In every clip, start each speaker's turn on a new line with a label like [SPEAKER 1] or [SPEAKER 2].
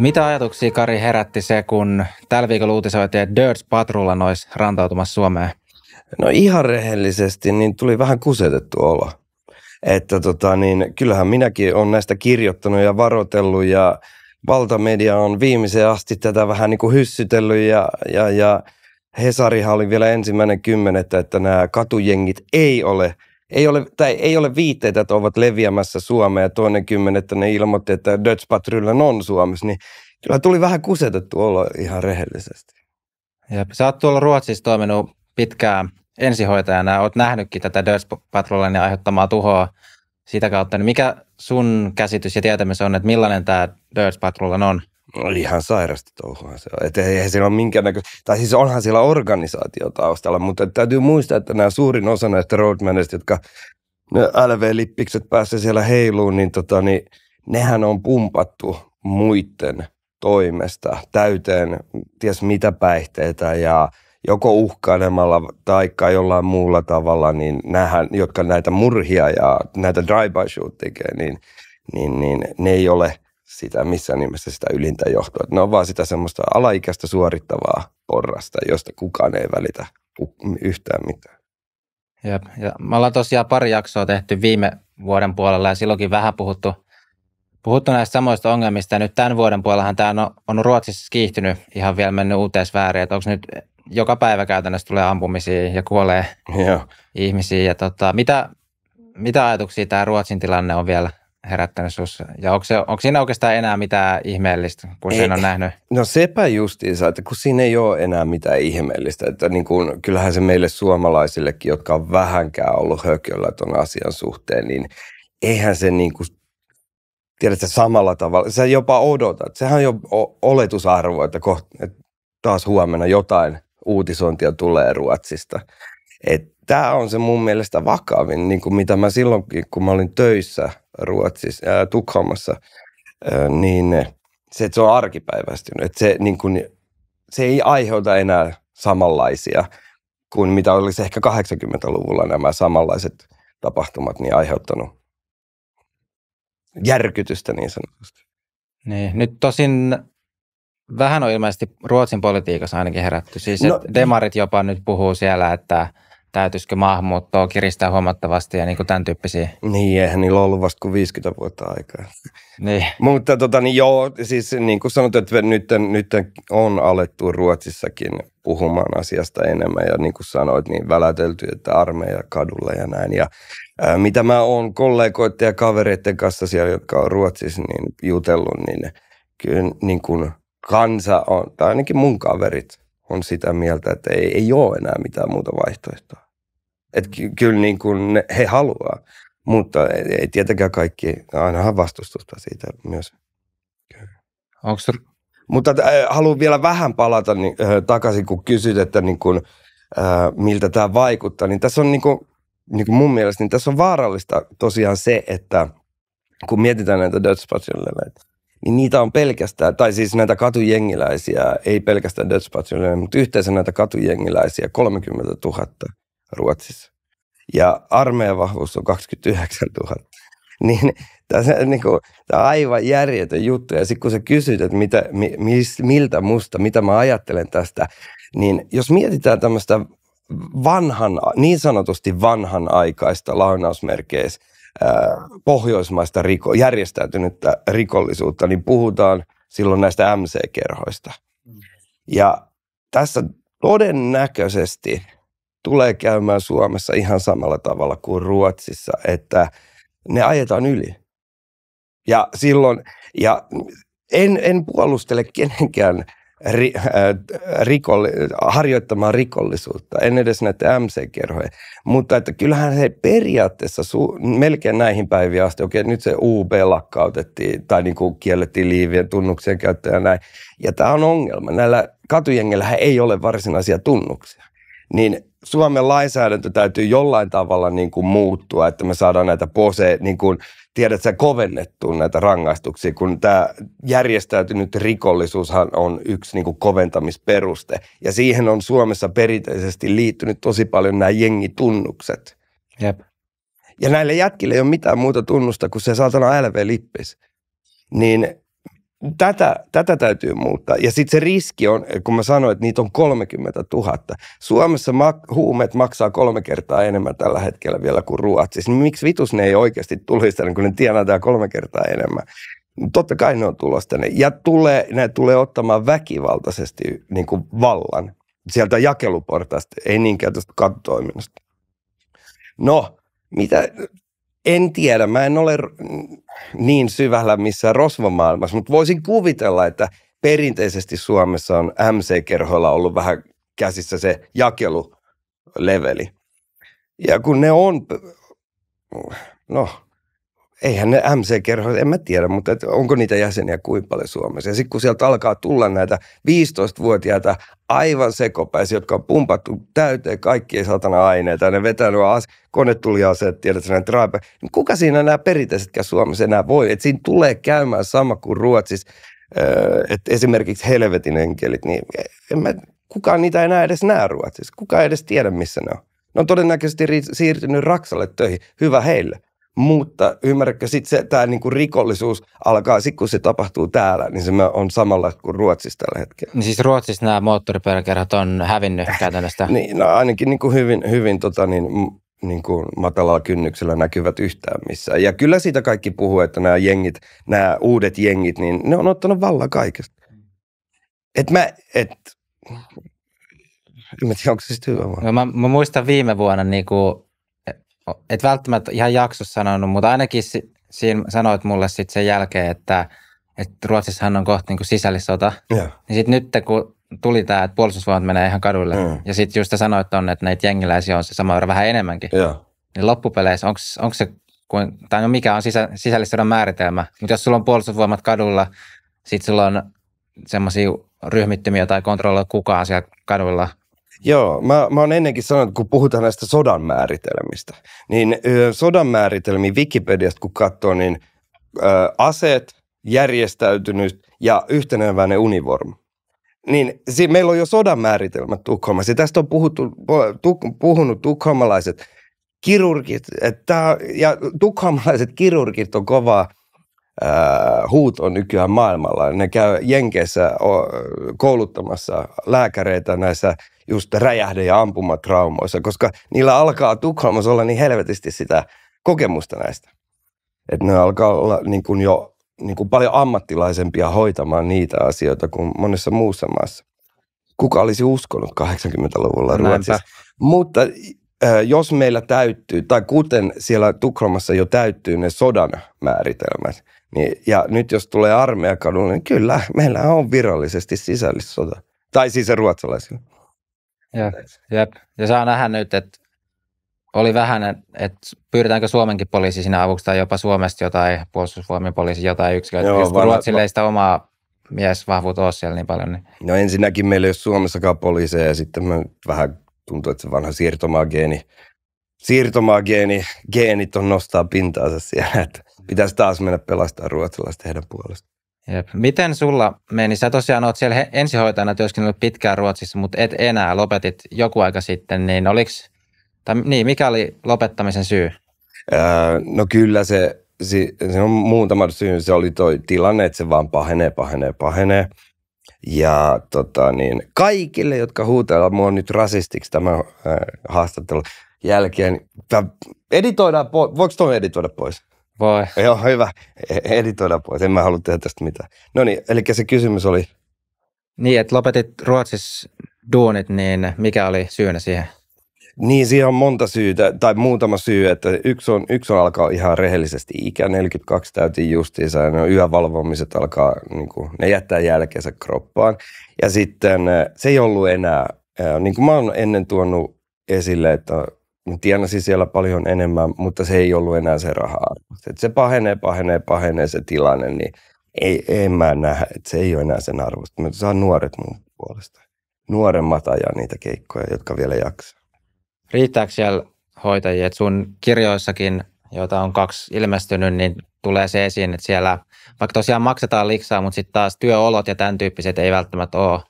[SPEAKER 1] Mitä ajatuksia Kari herätti se, kun tällä viikolla uutisoitiin, että Dirts Patrulla olisi rantautumassa Suomeen?
[SPEAKER 2] No ihan rehellisesti, niin tuli vähän kusetettu olo. Että tota, niin, kyllähän minäkin olen näistä kirjoittanut ja varoitellut ja valtamedia on viimeiseen asti tätä vähän niin kuin hyssytellyt ja, ja, ja Hesarihan oli vielä ensimmäinen kymmenettä, että nämä katujengit ei ole, ei ole, tai ei ole viitteitä, että ovat leviämässä Suomeen ja toinen kymmenettä ne ilmoitti, että Dutch on Suomessa, niin kyllä tuli vähän kusetettu olla ihan rehellisesti.
[SPEAKER 1] Jep. Sä oot tuolla Ruotsissa toiminut pitkään ensihoitajana, oot nähnytkin tätä Dutch Patrullen aiheuttamaa tuhoa sitä kautta, niin mikä sun käsitys ja tietämys on, että millainen tämä Dutch on?
[SPEAKER 2] Oli ihan sairasta touhua se on. Että eihän siellä ole minkäännäköistä, tai siis onhan siellä organisaatio taustalla, mutta täytyy muistaa, että nämä suurin osa näistä roadmaneista, jotka LV-lippikset päässä siellä heiluun, niin, tota, niin nehän on pumpattu muiden toimesta täyteen ties mitä päihteitä ja joko uhkailemalla tai jollain muulla tavalla, niin nähän, jotka näitä murhia ja näitä drive-by shoot tekee, niin, niin, niin ne ei ole – sitä missään nimessä sitä ylintä johtoa. Ne on vaan sitä semmoista alaikäistä suorittavaa porrasta, josta kukaan ei välitä yhtään mitään.
[SPEAKER 1] Jep. Ja me ollaan tosiaan pari jaksoa tehty viime vuoden puolella ja silloinkin vähän puhuttu, puhuttu näistä samoista ongelmista. Ja nyt tämän vuoden puolellahan tämä on, on Ruotsissa kiihtynyt ihan vielä mennyt uuteen sfääriin. Että onko nyt joka päivä käytännössä tulee ampumisia ja kuolee Joo. ihmisiä. Ja tota, mitä, mitä ajatuksia tämä Ruotsin tilanne on vielä herättänyt sinussa? Ja onko, se, onko siinä oikeastaan enää mitään ihmeellistä, kun sen on nähnyt?
[SPEAKER 2] No sepä justiinsa, että kun siinä ei ole enää mitään ihmeellistä. Että niin kuin, kyllähän se meille suomalaisillekin, jotka on vähänkään ollut hököllä tuon asian suhteen, niin eihän se niin kuin, tiedätkö, samalla tavalla. Sä jopa odotat. Sehän on jo oletusarvo, että, koht, että taas huomenna jotain uutisointia tulee Ruotsista. Tämä on se mun mielestä vakavin, niin kuin mitä mä silloinkin, kun mä olin töissä Ruotsissa, ää, Tukholmassa, ää, niin se, että se on arkipäiväistynyt. Että se, niin kuin, se ei aiheuta enää samanlaisia kuin mitä olisi ehkä 80-luvulla nämä samanlaiset tapahtumat niin aiheuttanut järkytystä niin sanotusti.
[SPEAKER 1] Niin, nyt tosin vähän on ilmeisesti Ruotsin politiikassa ainakin herätty. Siis no, demarit jopa nyt puhuu siellä, että – täytyisikö maahanmuuttoa kiristää huomattavasti ja niin kuin tämän tyyppisiä.
[SPEAKER 2] Niin, eihän niillä ollut vasta kuin 50 vuotta aikaa.
[SPEAKER 1] Niin.
[SPEAKER 2] Mutta tota, niin joo, siis niin kuin sanot, että nyt, nyt on alettu Ruotsissakin puhumaan asiasta enemmän ja niin kuin sanoit, niin välätelty, että armeija kadulla ja näin. Ja ää, mitä mä oon kollegoiden ja kavereiden kanssa siellä, jotka on Ruotsissa niin jutellut, niin kyllä niin kuin kansa on, tai ainakin mun kaverit, on sitä mieltä, että ei, ei ole enää mitään muuta vaihtoehtoa. Että ky- kyllä niin kuin ne, he haluaa, mutta ei, ei tietenkään kaikki, ainahan vastustusta siitä myös.
[SPEAKER 1] Onko se...
[SPEAKER 2] Mutta äh, haluan vielä vähän palata niin, äh, takaisin, kun kysyt, että niin kuin, äh, miltä tämä vaikuttaa. Niin tässä on niin kuin, niin kuin mun mielestä, niin tässä on vaarallista tosiaan se, että kun mietitään näitä Dutch että niin niitä on pelkästään, tai siis näitä katujengiläisiä, ei pelkästään Patrollia, mutta yhteensä näitä katujengiläisiä 30 000 Ruotsissa. Ja armeijan vahvuus on 29 000. Niin tämä on, niin kuin, tämä aivan järjetön juttu. Ja sitten kun sä kysyt, että mitä, mis, miltä musta, mitä mä ajattelen tästä, niin jos mietitään tämmöistä vanhan, niin sanotusti vanhan aikaista launausmerkeissä, pohjoismaista riko, järjestäytynyttä rikollisuutta, niin puhutaan silloin näistä MC-kerhoista. Ja tässä todennäköisesti tulee käymään Suomessa ihan samalla tavalla kuin Ruotsissa, että ne ajetaan yli. Ja silloin, ja en, en puolustele kenenkään ri, äh, rikolli, harjoittamaan rikollisuutta, en edes näitä MC-kerhoja. Mutta että kyllähän he periaatteessa su, melkein näihin päiviin asti, okei nyt se UB lakkautettiin tai niin kuin kiellettiin liivien tunnuksien käyttöä ja näin. Ja tämä on ongelma. Näillä katujengillä ei ole varsinaisia tunnuksia. Niin Suomen lainsäädäntö täytyy jollain tavalla niin kuin muuttua, että me saadaan näitä pose, niin kuin, tiedät sä, kovennettua näitä rangaistuksia, kun tämä järjestäytynyt rikollisuushan on yksi niin kuin koventamisperuste. Ja siihen on Suomessa perinteisesti liittynyt tosi paljon nämä jengitunnukset.
[SPEAKER 1] Jep.
[SPEAKER 2] Ja näille jätkille ei ole mitään muuta tunnusta kuin se saatana LV-lippis. Niin tätä, tätä täytyy muuttaa. Ja sitten se riski on, kun mä sanoin, että niitä on 30 000. Suomessa mak- huumeet maksaa kolme kertaa enemmän tällä hetkellä vielä kuin Ruotsissa. Niin miksi vitus ne ei oikeasti tulisi tänne, kun ne tienaa kolme kertaa enemmän? Totta kai ne on tulossa tänne. Ja tulee, ne tulee ottamaan väkivaltaisesti niin kuin vallan sieltä jakeluportaasta, ei niinkään tästä kattoiminnasta. No, mitä, en tiedä, mä en ole niin syvällä missään rosvomaailmassa, mutta voisin kuvitella, että perinteisesti Suomessa on MC-kerhoilla ollut vähän käsissä se jakeluleveli. Ja kun ne on, no eihän ne MC-kerhoja, en mä tiedä, mutta et onko niitä jäseniä kuin paljon Suomessa. Ja sitten kun sieltä alkaa tulla näitä 15-vuotiaita aivan sekopäisiä, jotka on pumpattu täyteen kaikkia satana aineita, ja ne vetänyt as- konetuliaseet, tiedät näin traape, niin kuka siinä nämä perinteisetkään Suomessa enää voi? Että siinä tulee käymään sama kuin Ruotsissa, että esimerkiksi helvetin enkelit, niin en mä, kukaan niitä enää edes näe Ruotsissa. Kuka ei edes tiedä, missä ne on. Ne on todennäköisesti siirtynyt Raksalle töihin. Hyvä heille. Mutta ymmärrätkö, sitten tämä niinku rikollisuus alkaa, sit kun se tapahtuu täällä, niin se on samalla kuin Ruotsissa tällä hetkellä.
[SPEAKER 1] Niin siis Ruotsissa nämä moottoripyöräkerhot on hävinnyt käytännössä?
[SPEAKER 2] niin, no ainakin niinku hyvin, hyvin tota niin, niin kuin matalalla kynnyksellä näkyvät yhtään missään. Ja kyllä siitä kaikki puhuu, että nämä jengit, nämä uudet jengit, niin ne on ottanut vallan kaikesta. Et mä, et, en tiedä, onko se sitten hyvä
[SPEAKER 1] vaan. No, mä, mä, muistan viime vuonna niin kuin et välttämättä ihan jaksossa sanonut, mutta ainakin si, siinä sanoit mulle sitten sen jälkeen, että, että Ruotsissahan on kohta niin sisällissota. Yeah. Niin sitten nyt kun tuli tämä, että puolustusvoimat menee ihan kadulle, mm. ja sitten just sanoit on, että näitä jengiläisiä on se sama verran vähän enemmänkin. Yeah. Niin loppupeleissä, onko se, kuin, tai no mikä on sisä, sisällissodan määritelmä, mutta jos sulla on puolustusvoimat kadulla, sitten sulla on semmoisia ryhmittymiä tai kontrolloida kukaan siellä kaduilla,
[SPEAKER 2] Joo, mä, mä oon ennenkin sanonut, kun puhutaan näistä sodan määritelmistä, niin ö, sodan määritelmiä Wikipediasta kun katsoo, niin ö, aseet, järjestäytynyt ja yhteneväinen univormu. Niin si, meillä on jo sodan määritelmät Tukholmassa. Tästä on puhuttu, tuk, puhunut tukholmalaiset kirurgit, että, ja tukholmalaiset kirurgit on kovaa huuto nykyään maailmalla. Ne käy Jenkeissä kouluttamassa lääkäreitä näissä just räjähde- ja ampumatraumoissa, koska niillä alkaa Tukholmassa olla niin helvetisti sitä kokemusta näistä. Että ne alkaa olla niin kuin jo niin kuin paljon ammattilaisempia hoitamaan niitä asioita kuin monessa muussa maassa. Kuka olisi uskonut 80-luvulla Ruotsissa? Näinpä. Mutta äh, jos meillä täyttyy, tai kuten siellä Tukholmassa jo täyttyy ne sodan määritelmät, niin, ja nyt jos tulee armeijakadulle, niin kyllä, meillä on virallisesti sisällissota. Tai siis se ruotsalaisilla.
[SPEAKER 1] Jep, jep. Ja saa nähdä nyt, että oli vähän, että pyydetäänkö Suomenkin poliisi sinä avuksi tai jopa Suomesta jotain puolustusvoimien poliisi jotain yksiköä. Joo, Just Ruotsille ei sitä omaa miesvahvuutta ole siellä niin paljon. Niin.
[SPEAKER 2] No ensinnäkin meillä ei ole Suomessakaan poliiseja ja sitten mä vähän tuntuu, että se vanha siirtomaageeni, siirtomaageeni, geenit on nostaa pintaansa siellä, että pitäisi taas mennä pelastaa ruotsalaiset heidän puolestaan.
[SPEAKER 1] Jep. Miten sulla meni? Sä tosiaan oot siellä ensihoitajana työskennellyt pitkään Ruotsissa, mutta et enää, lopetit joku aika sitten, niin oliks, tai niin, mikä oli lopettamisen syy?
[SPEAKER 2] Ää, no kyllä se, se, se on muutama syy. Se oli toi tilanne, että se vaan pahenee, pahenee, pahenee. Ja tota, niin, kaikille, jotka huutelevat mua nyt rasistiksi tämän äh, haastattelun jälkeen, editoidaan, po- voiko tuon editoida pois?
[SPEAKER 1] Voi.
[SPEAKER 2] Joo, hyvä. E-, editoida pois. En mä halua tehdä tästä mitään. No niin, eli se kysymys oli?
[SPEAKER 1] Niin, että lopetit Ruotsissa duunit, niin mikä oli syynä siihen?
[SPEAKER 2] Niin, siihen on monta syytä, tai muutama syy, että yksi on, yksi on alkaa ihan rehellisesti ikä, 42 täytiin justiinsa, ja ne yövalvomiset alkaa, niin kuin, ne jättää jälkeensä kroppaan. Ja sitten se ei ollut enää, niin kuin mä oon ennen tuonut esille, että tienasin siellä paljon enemmän, mutta se ei ollut enää se raha Se pahenee, pahenee, pahenee se tilanne, niin ei, en mä näe, että se ei ole enää sen arvosta. Mä saan nuoret mun puolesta. Nuoremmat ajaa niitä keikkoja, jotka vielä jaksaa.
[SPEAKER 1] Riittääkö siellä hoitajia, että sun kirjoissakin, joita on kaksi ilmestynyt, niin tulee se esiin, että siellä vaikka tosiaan maksetaan liksaa, mutta sitten taas työolot ja tämän tyyppiset ei välttämättä ole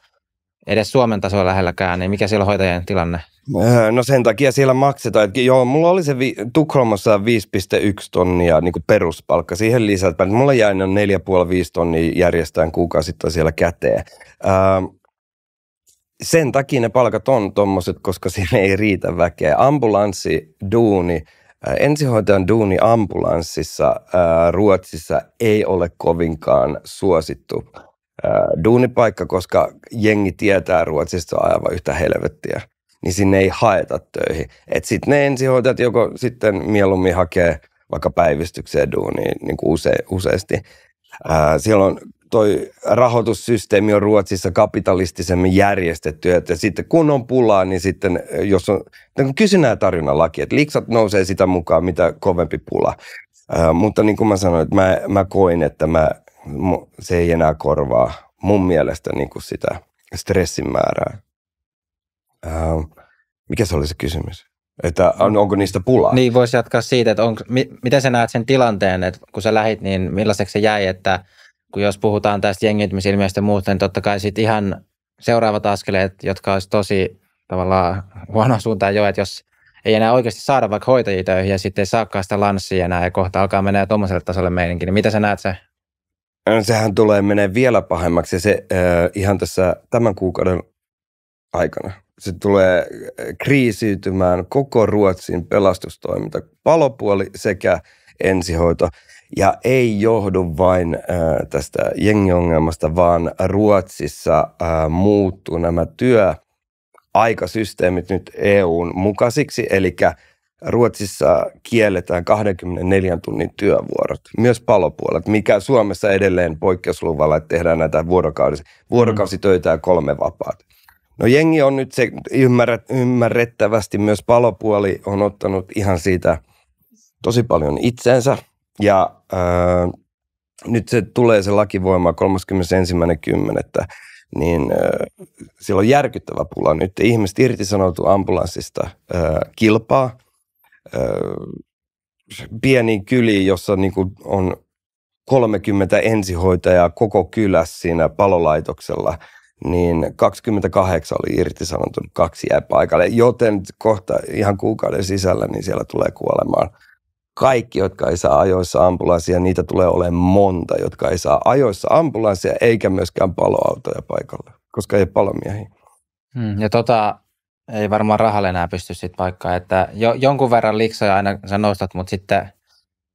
[SPEAKER 1] edes Suomen tasolla lähelläkään, niin mikä siellä on hoitajien tilanne?
[SPEAKER 2] Öö, no sen takia siellä maksetaan, että joo, mulla oli se vi- Tukholmassa 5,1 tonnia niin kuin peruspalkka. Siihen lisätään, mulla jäi noin 4,5 tonnia järjestään kuukausittain siellä käteen. Öö, sen takia ne palkat on tuommoiset, koska siinä ei riitä väkeä. Ambulanssi, duuni, ensihoitajan duuni ambulanssissa Ruotsissa ei ole kovinkaan suosittu duunipaikka, koska jengi tietää Ruotsista aivan yhtä helvettiä niin sinne ei haeta töihin. Että sitten ne ensihoitajat joko sitten mieluummin hakee vaikka päivystykseen duuniin niin kuin use, useasti. Ää, siellä on toi rahoitussysteemi on Ruotsissa kapitalistisemmin järjestetty, että sitten kun on pulaa, niin sitten jos on niin kysynnän tarjonnan laki, että liksat nousee sitä mukaan, mitä kovempi pula. Ää, mutta niin kuin mä sanoin, että mä, mä koin, että mä, se ei enää korvaa mun mielestä niin kuin sitä stressin määrää. Äh, mikä se oli se kysymys? Että on, onko niistä pulaa?
[SPEAKER 1] Niin, voisi jatkaa siitä, että onko, mi, miten sä näet sen tilanteen, että kun sä lähit, niin millaiseksi se jäi, että kun jos puhutaan tästä jengiytymisilmiöstä ja muuta, niin totta kai sitten ihan seuraavat askeleet, jotka olisi tosi tavallaan huono suuntaan jo, että jos ei enää oikeasti saada vaikka hoitajia töihin ja sitten ei saakaan sitä lanssia enää ja kohta alkaa mennä tuommoiselle tasolle meininkin, niin mitä sä näet se?
[SPEAKER 2] Sehän tulee menee vielä pahemmaksi ja se äh, ihan tässä tämän kuukauden aikana se tulee äh, kriisiytymään koko Ruotsin pelastustoiminta, palopuoli sekä ensihoito. Ja ei johdu vain äh, tästä jengiongelmasta, vaan Ruotsissa äh, muuttuu nämä työaikasysteemit nyt EUn mukaisiksi, eli Ruotsissa kielletään 24 tunnin työvuorot, myös palopuolet, mikä Suomessa edelleen poikkeusluvalla, että tehdään näitä vuorokausitöitä ja kolme vapaata. No jengi on nyt se ymmärret, ymmärrettävästi myös palopuoli on ottanut ihan siitä tosi paljon itsensä ja ää, nyt se tulee se laki voimaan 31.10. Niin ää, siellä on järkyttävä pula nyt. Ihmiset irtisanoutuu ambulanssista ää, kilpaa. Ää, pieni kyli, jossa niin on 30 ensihoitajaa koko kylässä siinä palolaitoksella – niin 28 oli irtisanoutunut, kaksi jäi paikalle, joten kohta ihan kuukauden sisällä niin siellä tulee kuolemaan kaikki, jotka ei saa ajoissa ambulanssia, niitä tulee olemaan monta, jotka ei saa ajoissa ambulanssia eikä myöskään paloautoja paikalle, koska ei palomiehiä.
[SPEAKER 1] Hmm, ja tota, ei varmaan rahalle enää pysty sitten paikkaan, että jo, jonkun verran liksoja aina sä nostat, mutta sitten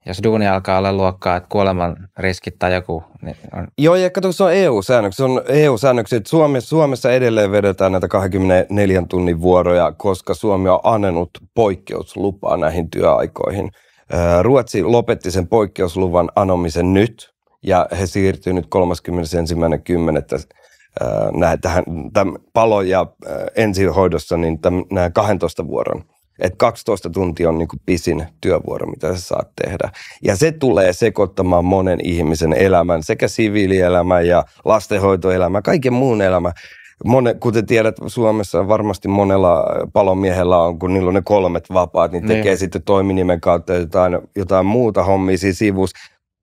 [SPEAKER 1] jos duuni alkaa olla luokkaa, että kuoleman riskit tai joku. Niin on...
[SPEAKER 2] Joo, ja kato, se on EU-säännöksiä. Se on EU-säännöksiä, että Suomessa, Suomessa edelleen vedetään näitä 24 tunnin vuoroja, koska Suomi on annettu poikkeuslupaa näihin työaikoihin. Ruotsi lopetti sen poikkeusluvan anomisen nyt, ja he siirtyy nyt 31.10. tähän tämän palo- ja ensihoidossa niin tämän, nämä 12 vuoron että 12 tuntia on niin kuin pisin työvuoro, mitä sä saat tehdä. Ja se tulee sekoittamaan monen ihmisen elämän, sekä siviilielämän ja lastenhoitoelämän, kaiken muun elämän. Mone, kuten tiedät, Suomessa varmasti monella palomiehellä on, kun niillä on ne kolmet vapaat, niin tekee niin. sitten toiminimen kautta jotain, jotain muuta hommia siinä sivussa.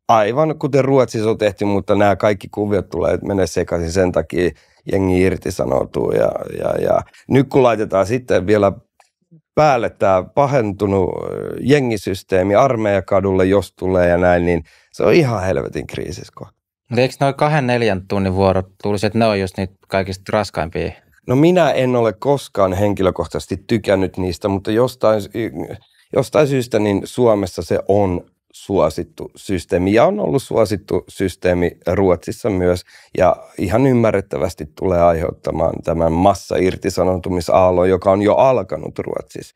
[SPEAKER 2] Aivan kuten Ruotsissa on tehty, mutta nämä kaikki kuviot tulee menee sekaisin sen takia, jengi irtisanoutuu. Ja, ja, ja. Nyt kun laitetaan sitten vielä päälle tämä pahentunut jengisysteemi armeijakadulle, jos tulee ja näin, niin se on ihan helvetin kriisissä
[SPEAKER 1] Mutta eikö noin kahden neljän tunnin vuorot tulisi, että ne on just niitä kaikista raskaimpia?
[SPEAKER 2] No minä en ole koskaan henkilökohtaisesti tykännyt niistä, mutta jostain, jostain syystä niin Suomessa se on suosittu systeemi ja on ollut suosittu systeemi Ruotsissa myös ja ihan ymmärrettävästi tulee aiheuttamaan tämän massa-irtisanoutumisaallon, joka on jo alkanut Ruotsissa.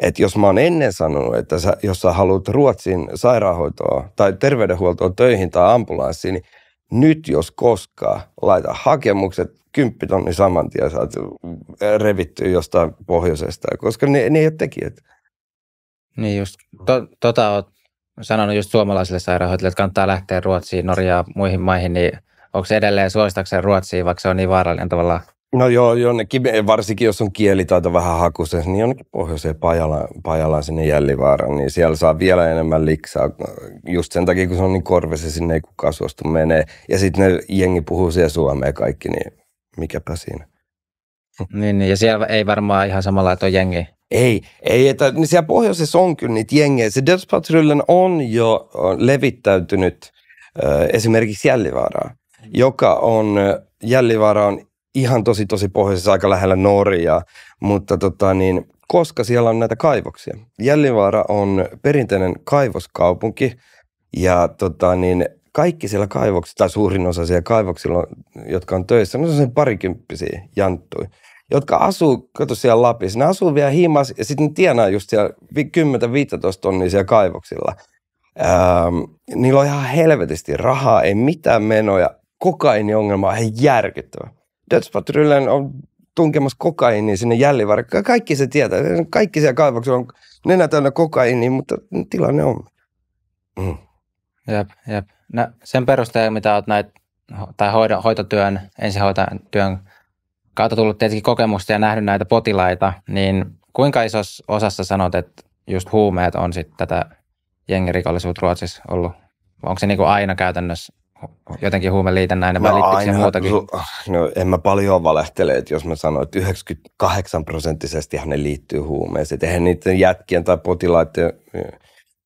[SPEAKER 2] Et jos mä oon ennen sanonut, että sä, jos sä haluat Ruotsin sairaanhoitoa tai terveydenhuoltoa töihin tai ambulanssiin, niin nyt jos koskaan laita hakemukset, kymppitonni saman tien saat revittyä jostain pohjoisesta, koska ne, ne ei ole tekijät.
[SPEAKER 1] Niin just, to, tota oot sanonut just suomalaisille sairaanhoitajille, että kannattaa lähteä Ruotsiin, Norjaan, muihin maihin, niin onko se edelleen suositakseen Ruotsiin, vaikka se on niin vaarallinen tavallaan?
[SPEAKER 2] No joo, jonnekin, varsinkin jos on kielitaito vähän hakuisen, niin jonnekin pohjoiseen Pajalaan, Pajalaan sinne Jällivaaraan, niin siellä saa vielä enemmän liksaa. Just sen takia, kun se on niin korvessa, sinne ei kukaan suostu menee. Ja sitten ne jengi puhuu siellä suomea kaikki, niin mikäpä siinä.
[SPEAKER 1] Niin, niin, ja siellä ei varmaan ihan samalla, että on jengi.
[SPEAKER 2] Ei, ei että niin siellä pohjoisessa on kyllä niitä jengejä. Se Dödspatrullen on jo levittäytynyt äh, esimerkiksi Jällivaaraa, joka on, Jällivaara on ihan tosi tosi pohjoisessa aika lähellä Norjaa, mutta tota niin, koska siellä on näitä kaivoksia. Jällivaara on perinteinen kaivoskaupunki ja tota niin, kaikki siellä kaivoksilla, tai suurin osa siellä kaivoksilla, jotka on töissä, ne on sen parikymppisiä janttui, jotka asuu, kato siellä Lapissa, ne asuu vielä himas ja sitten ne tienaa just siellä 10-15 tonnia siellä kaivoksilla. Ähm, niillä on ihan helvetisti rahaa, ei mitään menoja, kokainiongelma on ihan järkyttävä. Dödspatrullen on tunkemassa kokainia sinne jällivarkkaan. Kaikki se tietää. Kaikki siellä kaivoksilla on nenä täynnä kokainia, mutta tilanne on.
[SPEAKER 1] Mm. Jep, jep. No, sen perusteella, mitä olet näitä, tai hoito, hoitotyön, ensihoitajan työn kautta tullut tietenkin kokemusta ja nähnyt näitä potilaita, niin kuinka isossa osassa sanot, että just huumeet on sitten tätä jengirikollisuutta Ruotsissa ollut? Onko se niin kuin aina käytännössä jotenkin huumeliitännäinen vai no liittyykö muutakin?
[SPEAKER 2] No en mä paljon valehtele, että jos mä sanon, että 98 prosenttisesti ne liittyy huumeeseen. Eihän niiden jätkien tai potilaiden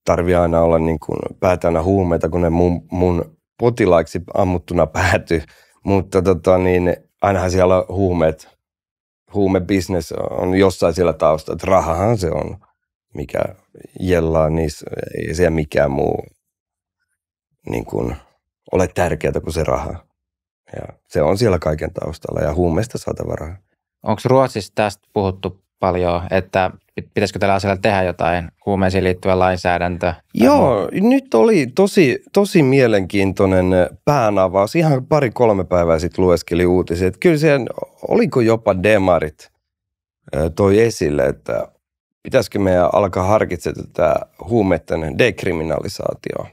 [SPEAKER 2] tarvi aina olla niin kuin päätänä huumeita, kun ne mun, mun potilaiksi ammuttuna päätyy. Mutta tota, niin, ainahan siellä huumeet, huumebisnes on jossain siellä taustalla. Että rahahan se on, mikä jellaa niissä, ei siellä mikään muu niin kuin, ole tärkeää kuin se raha. Ja se on siellä kaiken taustalla ja huumeista saatava raha.
[SPEAKER 1] Onko Ruotsissa tästä puhuttu paljon, että pitäisikö tällä asialla tehdä jotain huumeisiin liittyvä lainsäädäntö?
[SPEAKER 2] Joo, nyt oli tosi, tosi mielenkiintoinen päänavaus. Ihan pari-kolme päivää sitten lueskeli uutisia. Että kyllä siellä, oliko jopa demarit toi esille, että pitäisikö meidän alkaa harkitse tätä huumeiden dekriminalisaatioa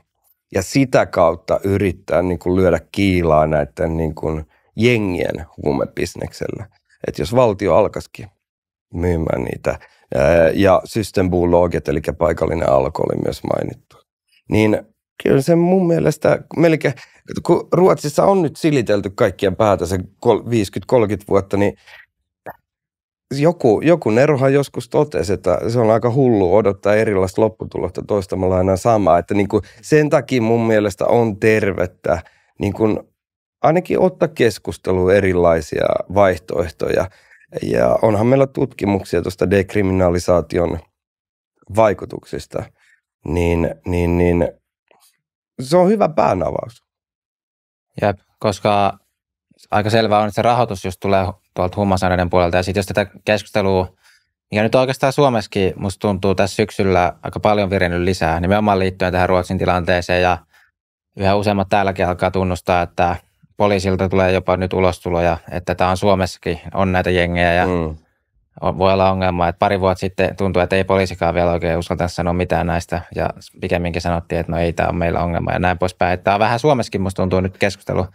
[SPEAKER 2] ja sitä kautta yrittää niin kuin lyödä kiilaa näiden niin kuin jengien huumebisneksellä. Että jos valtio alkaisikin myymään niitä, ja systembolaget, eli paikallinen alkoholi myös mainittu, niin kyllä se mun mielestä melkein, kun Ruotsissa on nyt silitelty kaikkien päätä se 50-30 vuotta, niin joku, joku Nerohan joskus totesi, että se on aika hullu odottaa erilaista lopputulosta toistamalla aina samaa. Että niin kuin sen takia mun mielestä on tervettä niin kuin ainakin ottaa keskusteluun erilaisia vaihtoehtoja. Ja onhan meillä tutkimuksia tuosta dekriminalisaation vaikutuksista, niin, niin, niin se on hyvä päänavaus.
[SPEAKER 1] Jep, koska aika selvää on, että se rahoitus just tulee tuolta huumausaineiden puolelta. Ja sitten jos tätä keskustelua, mikä nyt oikeastaan Suomessakin musta tuntuu tässä syksyllä aika paljon virinnyt lisää, nimenomaan liittyen tähän Ruotsin tilanteeseen ja yhä useammat täälläkin alkaa tunnustaa, että poliisilta tulee jopa nyt ulostuloja, että tämä on Suomessakin, on näitä jengejä ja mm. voi olla ongelma, että pari vuotta sitten tuntui, että ei poliisikaan vielä oikein uskalta sanoa mitään näistä ja pikemminkin sanottiin, että no ei tämä on meillä ongelma ja näin poispäin. Tämä on vähän Suomessakin musta tuntuu nyt keskustelu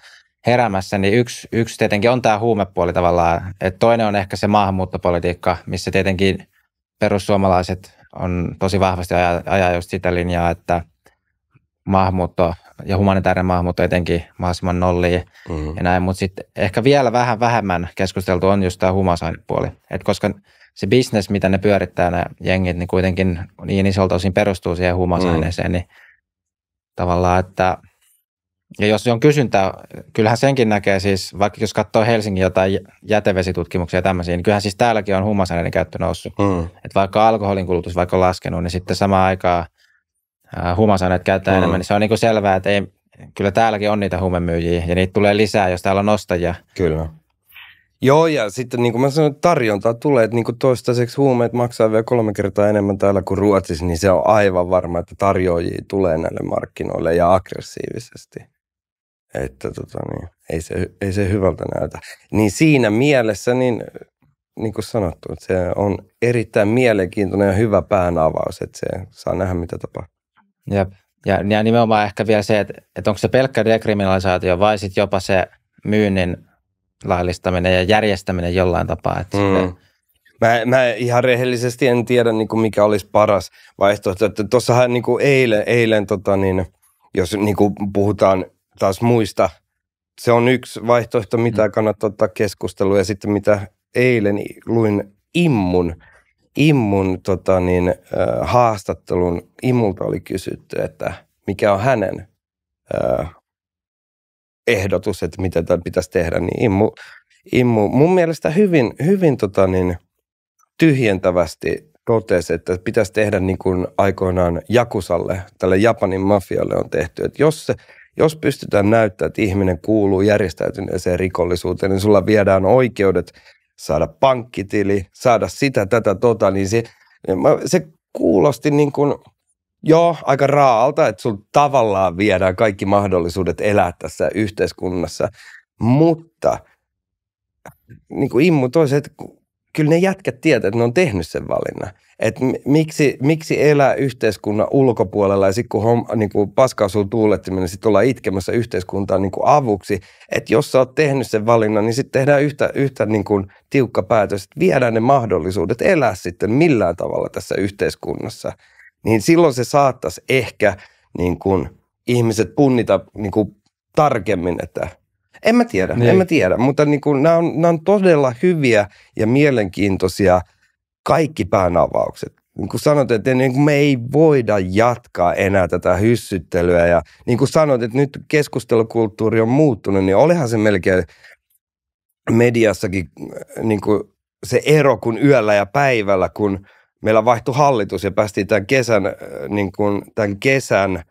[SPEAKER 1] heräämässä, niin yksi, yksi tietenkin on tämä huumepuoli tavallaan. Et toinen on ehkä se maahanmuuttopolitiikka, missä tietenkin perussuomalaiset on tosi vahvasti ajaa, ajaa just sitä linjaa, että maahanmuutto ja humanitaarinen maahanmuutto etenkin mahdollisimman nolliin mm. ja näin, mutta sitten ehkä vielä vähän vähemmän keskusteltu on just tämä huumausainepuoli. Et koska se business, mitä ne pyörittää ne jengit, niin kuitenkin niin isolta osin perustuu siihen huumausaineeseen, mm. niin tavallaan, että – ja jos on kysyntää, kyllähän senkin näkee siis, vaikka jos katsoo Helsingin jotain jätevesitutkimuksia ja tämmöisiä, niin kyllähän siis täälläkin on huumausaineiden käyttö noussut. Mm. Että vaikka alkoholin kulutus vaikka on laskenut, niin sitten samaan aikaan huumausaineet käyttää mm. enemmän, niin se on niin kuin selvää, että ei, kyllä täälläkin on niitä huumemyyjiä ja niitä tulee lisää, jos täällä on ostajia.
[SPEAKER 2] Kyllä. Joo, ja sitten niin kuin mä sanoin, tarjontaa tulee, että niin kuin toistaiseksi huumeet maksaa vielä kolme kertaa enemmän täällä kuin Ruotsissa, niin se on aivan varma, että tarjoajia tulee näille markkinoille ja aggressiivisesti että tota, niin, ei, se, ei se hyvältä näytä. Niin siinä mielessä, niin, niin kuin sanottu, että se on erittäin mielenkiintoinen ja hyvä päänavaus, että se saa nähdä, mitä tapahtuu.
[SPEAKER 1] Jep. Ja, ja nimenomaan ehkä vielä se, että, että onko se pelkkä dekriminalisaatio vai sitten jopa se myynnin laillistaminen ja järjestäminen jollain tapaa. Että mm.
[SPEAKER 2] Mä, mä ihan rehellisesti en tiedä, niin kuin mikä olisi paras vaihtoehto. Tuossahan niin eilen, eilen tota, niin, jos niin kuin puhutaan taas muista. Se on yksi vaihtoehto, mitä mm. kannattaa ottaa keskustelua ja sitten mitä eilen luin Immun, Immun tota niin, haastattelun. Immulta oli kysytty, että mikä on hänen äh, ehdotus, että mitä tämä pitäisi tehdä, niin Immu, Immu mun mielestä hyvin, hyvin tota niin, tyhjentävästi totesi, että pitäisi tehdä niin kuin aikoinaan Jakusalle, tälle Japanin mafialle on tehty, että jos, se, jos pystytään näyttämään, että ihminen kuuluu järjestäytyneeseen rikollisuuteen, niin sulla viedään oikeudet saada pankkitili, saada sitä, tätä, tota, niin se, se kuulosti niin kuin, joo, aika raalta, että sun tavallaan viedään kaikki mahdollisuudet elää tässä yhteiskunnassa, mutta niin kuin Immu toisi, että kyllä ne jätkät tietää, että ne on tehnyt sen valinnan. Et miksi, miksi elää yhteiskunnan ulkopuolella ja sitten kun hom, niin kuin paska asuu tuulettiminen, sitten ollaan itkemässä yhteiskuntaan niin kuin avuksi. Että jos sä oot tehnyt sen valinnan, niin sitten tehdään yhtä, yhtä niin kuin tiukka päätös, että viedään ne mahdollisuudet elää sitten millään tavalla tässä yhteiskunnassa. Niin silloin se saattaisi ehkä niin kuin ihmiset punnita niin kuin tarkemmin, että – en mä tiedä, niin. en mä tiedä, mutta niin kuin, nämä, on, nämä on todella hyviä ja mielenkiintoisia kaikki päänavaukset. Niin kuin sanoit, että niin kuin me ei voida jatkaa enää tätä hyssyttelyä ja niin kuin sanoit, että nyt keskustelukulttuuri on muuttunut, niin olihan se melkein mediassakin niin kuin se ero kuin yöllä ja päivällä, kun meillä vaihtui hallitus ja päästiin tämän kesän, niin kuin, tämän kesän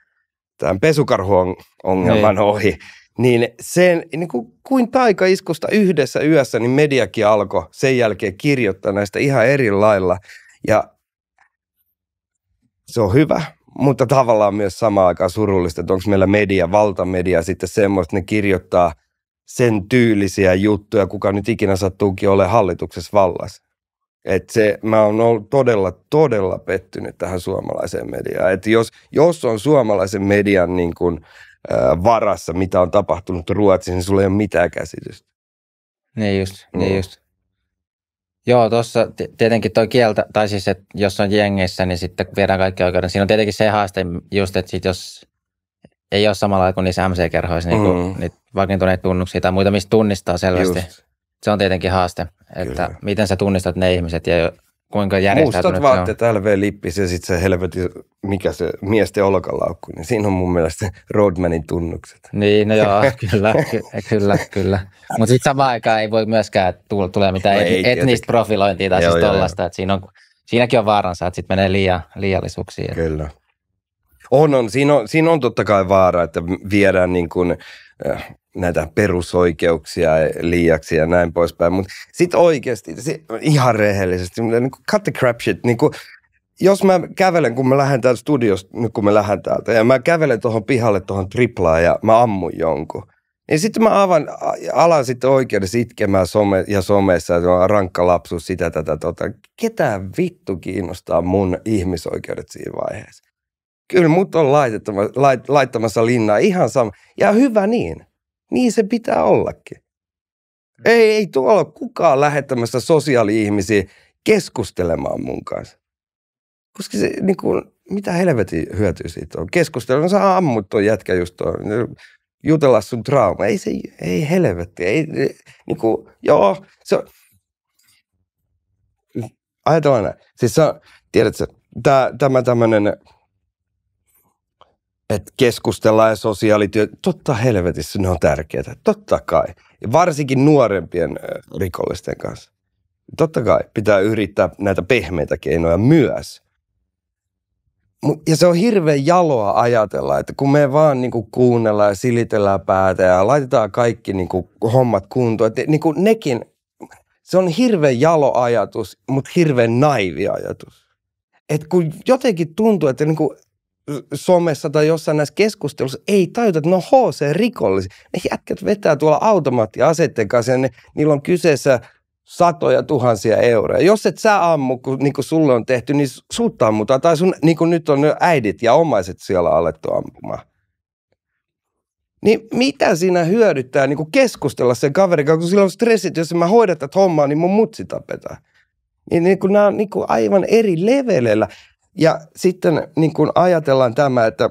[SPEAKER 2] tämän pesukarhuongelman ongelman niin. ohi, niin sen niin kuin, kuin taikaiskusta yhdessä yössä, niin mediakin alkoi sen jälkeen kirjoittaa näistä ihan eri lailla. Ja se on hyvä, mutta tavallaan myös samaan aikaan surullista, että onko meillä media, valtamedia sitten semmoista, ne kirjoittaa sen tyylisiä juttuja, kuka nyt ikinä sattuukin ole hallituksessa vallassa. Et se, mä oon ollut todella, todella pettynyt tähän suomalaiseen mediaan. Et jos, jos on suomalaisen median niin kuin, varassa, mitä on tapahtunut Ruotsissa, niin sulla ei ole mitään käsitystä.
[SPEAKER 1] Niin just, mm. niin just. Joo, tuossa tietenkin toi kieltä, tai siis, että jos on jengissä, niin sitten viedään kaikki oikeuden. Siinä on tietenkin se haaste just, että sit jos ei ole samalla kuin niissä MC-kerhoissa niin mm. niitä vakiintuneita tunnuksia tai muita, mistä tunnistaa selvästi. Just. Se on tietenkin haaste, että Kyllä. miten sä tunnistat ne ihmiset ja kuinka järjestäytynyt
[SPEAKER 2] Mustat vaatteet, LV-lippis ja sitten se helvetin, mikä se miesten olkalaukku, niin siinä on mun mielestä Roadmanin tunnukset.
[SPEAKER 1] Niin, no joo, kyllä, kyllä, kyllä. Mutta sitten samaan aikaan ei voi myöskään tule mitään no et, etnistä profilointia tai joo, siis tollaista, että siinä on, siinäkin on vaaransa, että sitten menee liian, liiallisuuksiin.
[SPEAKER 2] Kyllä. On, on. Siinä, on. siinä on totta kai vaara, että viedään niin kuin, äh, näitä perusoikeuksia liiaksi ja näin poispäin. Mutta sitten oikeasti, se, ihan rehellisesti, niin kuin cut the crap shit. Niin kuin, jos mä kävelen, kun mä lähden täältä studiosta, nyt kun mä lähden täältä, ja mä kävelen tuohon pihalle tuohon triplaan ja mä ammun jonkun, niin sitten mä avan, alan sitten oikeudessa itkemään some, ja somessa, että on rankka lapsuus, sitä, tätä, tota. Ketään vittu kiinnostaa mun ihmisoikeudet siinä vaiheessa? Kyllä mut on laittamassa linnaa ihan sama. Ja hyvä niin. Niin se pitää ollakin. Ei, ei tuolla ole kukaan lähettämässä sosiaali-ihmisiä keskustelemaan mun kanssa. Koska se, niin kuin, mitä helvetin hyötyä siitä on? Keskustella, no sä ammut tuon jätkä just tuon, jutella sun trauma. Ei se, ei helvetti, ei, niin kuin, joo, se on, ajatellaan näin. Siis sä, tiedätkö, tämä, tämä tämmöinen että keskustellaan ja sosiaalityö, totta helvetissä ne on tärkeää, totta kai. Varsinkin nuorempien rikollisten kanssa. Totta kai pitää yrittää näitä pehmeitä keinoja myös. Ja se on hirveän jaloa ajatella, että kun me vaan niin kuin kuunnellaan ja silitellään päätä ja laitetaan kaikki niin kuin hommat kuntoon, että niin kuin nekin, se on hirveän jalo ajatus, mutta hirveän naivi ajatus. Et kun jotenkin tuntuu, että niin kuin somessa tai jossain näissä keskustelussa ei tajuta, että ne on HC-rikollisia. Ne jätkät vetää tuolla automaattiaseiden kanssa ja ne, niillä on kyseessä satoja tuhansia euroja. Jos et sä ammu, kun niin kuin sulle on tehty, niin sut ammutaan. Tai sun, niin kuin nyt on äidit ja omaiset siellä alettu ampumaan. Niin mitä siinä hyödyttää niin kuin keskustella sen kaverin kanssa, kun sillä on stressit, jos mä hoidan tätä hommaa, niin mun mutsi tapetaan. Niin, niin kuin nämä on niin kuin aivan eri leveleillä. Ja sitten niin kuin ajatellaan tämä, että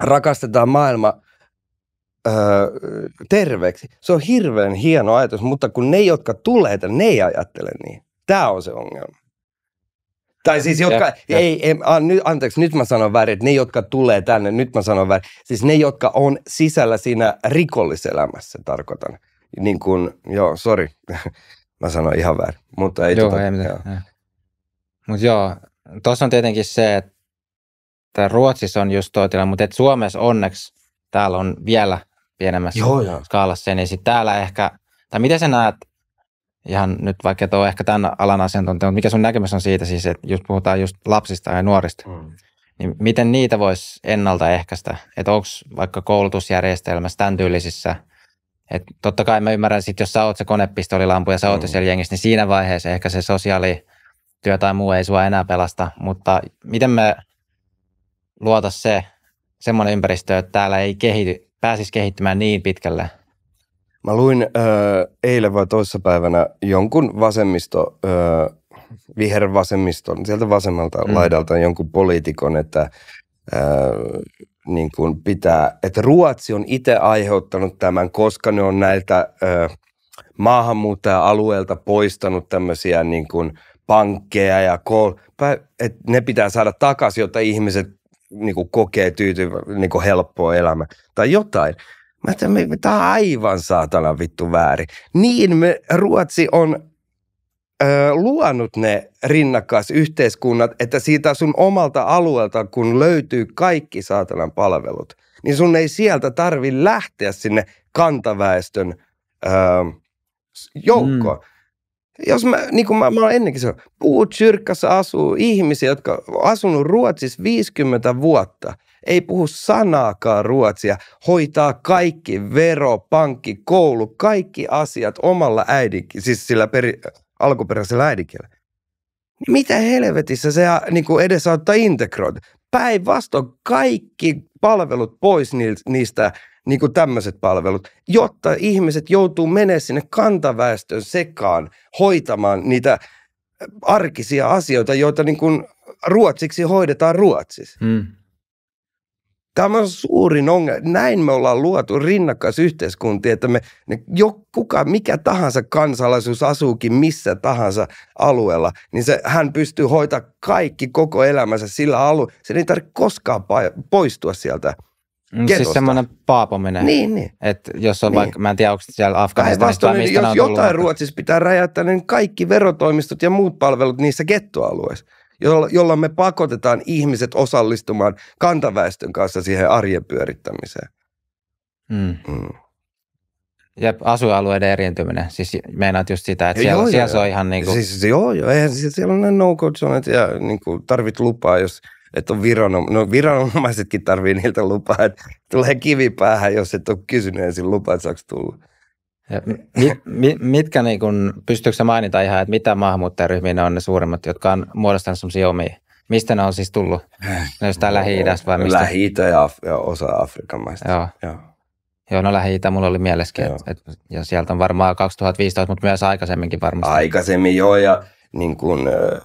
[SPEAKER 2] rakastetaan maailma öö, terveeksi. Se on hirveän hieno ajatus, mutta kun ne, jotka tulee ne ei ajattele niin. Tämä on se ongelma. Tai siis jotka, ja, ei, ei a, nyt, anteeksi, nyt mä sanon väärin, että ne, jotka tulee tänne, nyt mä sanon väärin. Siis ne, jotka on sisällä siinä rikolliselämässä, tarkoitan. Niin kuin, joo, sorry, mä sanoin ihan väärin, mutta ei
[SPEAKER 1] Joo,
[SPEAKER 2] tota,
[SPEAKER 1] ei mitään.
[SPEAKER 2] joo.
[SPEAKER 1] Mutta joo, tuossa on tietenkin se, että Ruotsissa on just tuo tilanne, mutta et Suomessa onneksi täällä on vielä pienemmässä
[SPEAKER 2] Joo, joo.
[SPEAKER 1] skaalassa niin sitten täällä ehkä, tai miten sä näet, ihan nyt vaikka et ole ehkä tämän alan asiantuntija, mutta mikä sun näkemys on siitä siis, että just puhutaan just lapsista ja nuorista,
[SPEAKER 2] Mm.
[SPEAKER 1] niin miten niitä voisi ennaltaehkäistä? Että onko vaikka koulutusjärjestelmässä tämän tyylisissä, että totta kai mä ymmärrän, että jos sä oot se konepistolilampu ja sä oot
[SPEAKER 2] Mm.
[SPEAKER 1] siellä jengissä, niin siinä vaiheessa ehkä se sosiaalityö tai muu ei sua enää pelasta, mutta miten me luota se semmoinen ympäristö, että täällä ei kehity, pääsisi kehittymään niin pitkälle?
[SPEAKER 2] Mä luin äh, eilen vai toissapäivänä jonkun vasemmisto, äh, vihervasemmiston, sieltä vasemmalta
[SPEAKER 1] Mm.
[SPEAKER 2] mm. laidalta jonkun poliitikon, että äh, niin kuin pitää, että Ruotsi on itse aiheuttanut tämän, koska ne on näiltä äh, maahanmuuttaja-alueelta poistanut tämmöisiä niin kuin pankkeja ja kol- että ne pitää saada takaisin, jotta ihmiset niin kuin kokee tyytyvä, niin kuin helppoa elämää tai jotain. Mä ajattelin, tämä on aivan saatana vittu väärin. Niin me, Ruotsi on ö, luonut ne rinnakkaisyhteiskunnat, että siitä sun omalta alueelta, kun löytyy kaikki saatanan palvelut, niin sun ei sieltä tarvi lähteä sinne kantaväestön ö, joukkoon. Mm. Jos mä, niin kuin mä, mä oon ennenkin sanonut, Puutsyrkkässä asuu ihmisiä, jotka on asunut Ruotsissa 50 vuotta, ei puhu sanaakaan ruotsia, hoitaa kaikki, vero, pankki, koulu, kaikki asiat omalla äidinkin, siis sillä peri, alkuperäisellä äidinkielellä. Mitä helvetissä se niin kuin edesauttaa integroida? Päinvastoin kaikki palvelut pois niistä niin kuin tämmöiset palvelut, jotta ihmiset joutuu menemään sinne kantaväestön sekaan hoitamaan niitä arkisia asioita, joita niin kuin ruotsiksi hoidetaan Ruotsissa.
[SPEAKER 1] Mm.
[SPEAKER 2] Tämä on suurin ongelma. Näin me ollaan luotu rinnakkaisyhteiskuntia, että me, ne, jo, kuka, mikä tahansa kansalaisuus asuukin missä tahansa alueella, niin se, hän pystyy hoitamaan kaikki koko elämänsä sillä alueella. Se ei tarvitse koskaan poistua sieltä.
[SPEAKER 1] Mm, Siis
[SPEAKER 2] Getosta.
[SPEAKER 1] semmoinen paapominen.
[SPEAKER 2] Niin, niin.
[SPEAKER 1] Että jos on
[SPEAKER 2] Niin.
[SPEAKER 1] vaikka, mä en tiedä, onko siellä Afganistanista
[SPEAKER 2] Päinvastoin,
[SPEAKER 1] mistä
[SPEAKER 2] jos
[SPEAKER 1] on tullut.
[SPEAKER 2] jotain
[SPEAKER 1] mutta-
[SPEAKER 2] Ruotsissa pitää räjäyttää, niin kaikki verotoimistot ja muut palvelut niissä gettoalueissa, jolla, jolla me pakotetaan ihmiset osallistumaan kantaväestön kanssa siihen arjen pyörittämiseen.
[SPEAKER 1] Mm.
[SPEAKER 2] Mm.
[SPEAKER 1] Ja asuinalueiden eriintyminen. Siis meinaat just sitä, että siellä,
[SPEAKER 2] joo,
[SPEAKER 1] siellä
[SPEAKER 2] joo,
[SPEAKER 1] se on ihan niin kuin,
[SPEAKER 2] Siis, joo, joo, eihän siis siellä on ne no go zonat ja niin kuin tarvit lupaa, jos et on viranom- no, viranomaisetkin tarvii niiltä lupaa, että tulee kivi päähän, jos et ole kysynyt ensin lupaa, että saako tulla.
[SPEAKER 1] Ja mi, mi, mitkä niin kuin, pystyykö sä mainita ihan, että mitä maahanmuuttajaryhmiä ne on ne suurimmat, jotka on muodostanut semmoisia omia? Mistä ne on siis tullut? Ne jostain Lähi-idästä vai mistä?
[SPEAKER 2] Lähi-Itä ja, Af- ja osa Afrikan maista.
[SPEAKER 1] Joo.
[SPEAKER 2] Joo.
[SPEAKER 1] Joo, no Lähi-Itä mulla oli mielessäkin.
[SPEAKER 2] Joo.
[SPEAKER 1] Et, ja sieltä on varmaan 2015, mutta myös aikaisemminkin varmasti.
[SPEAKER 2] Aikaisemmin joo ja niin kuin, äh,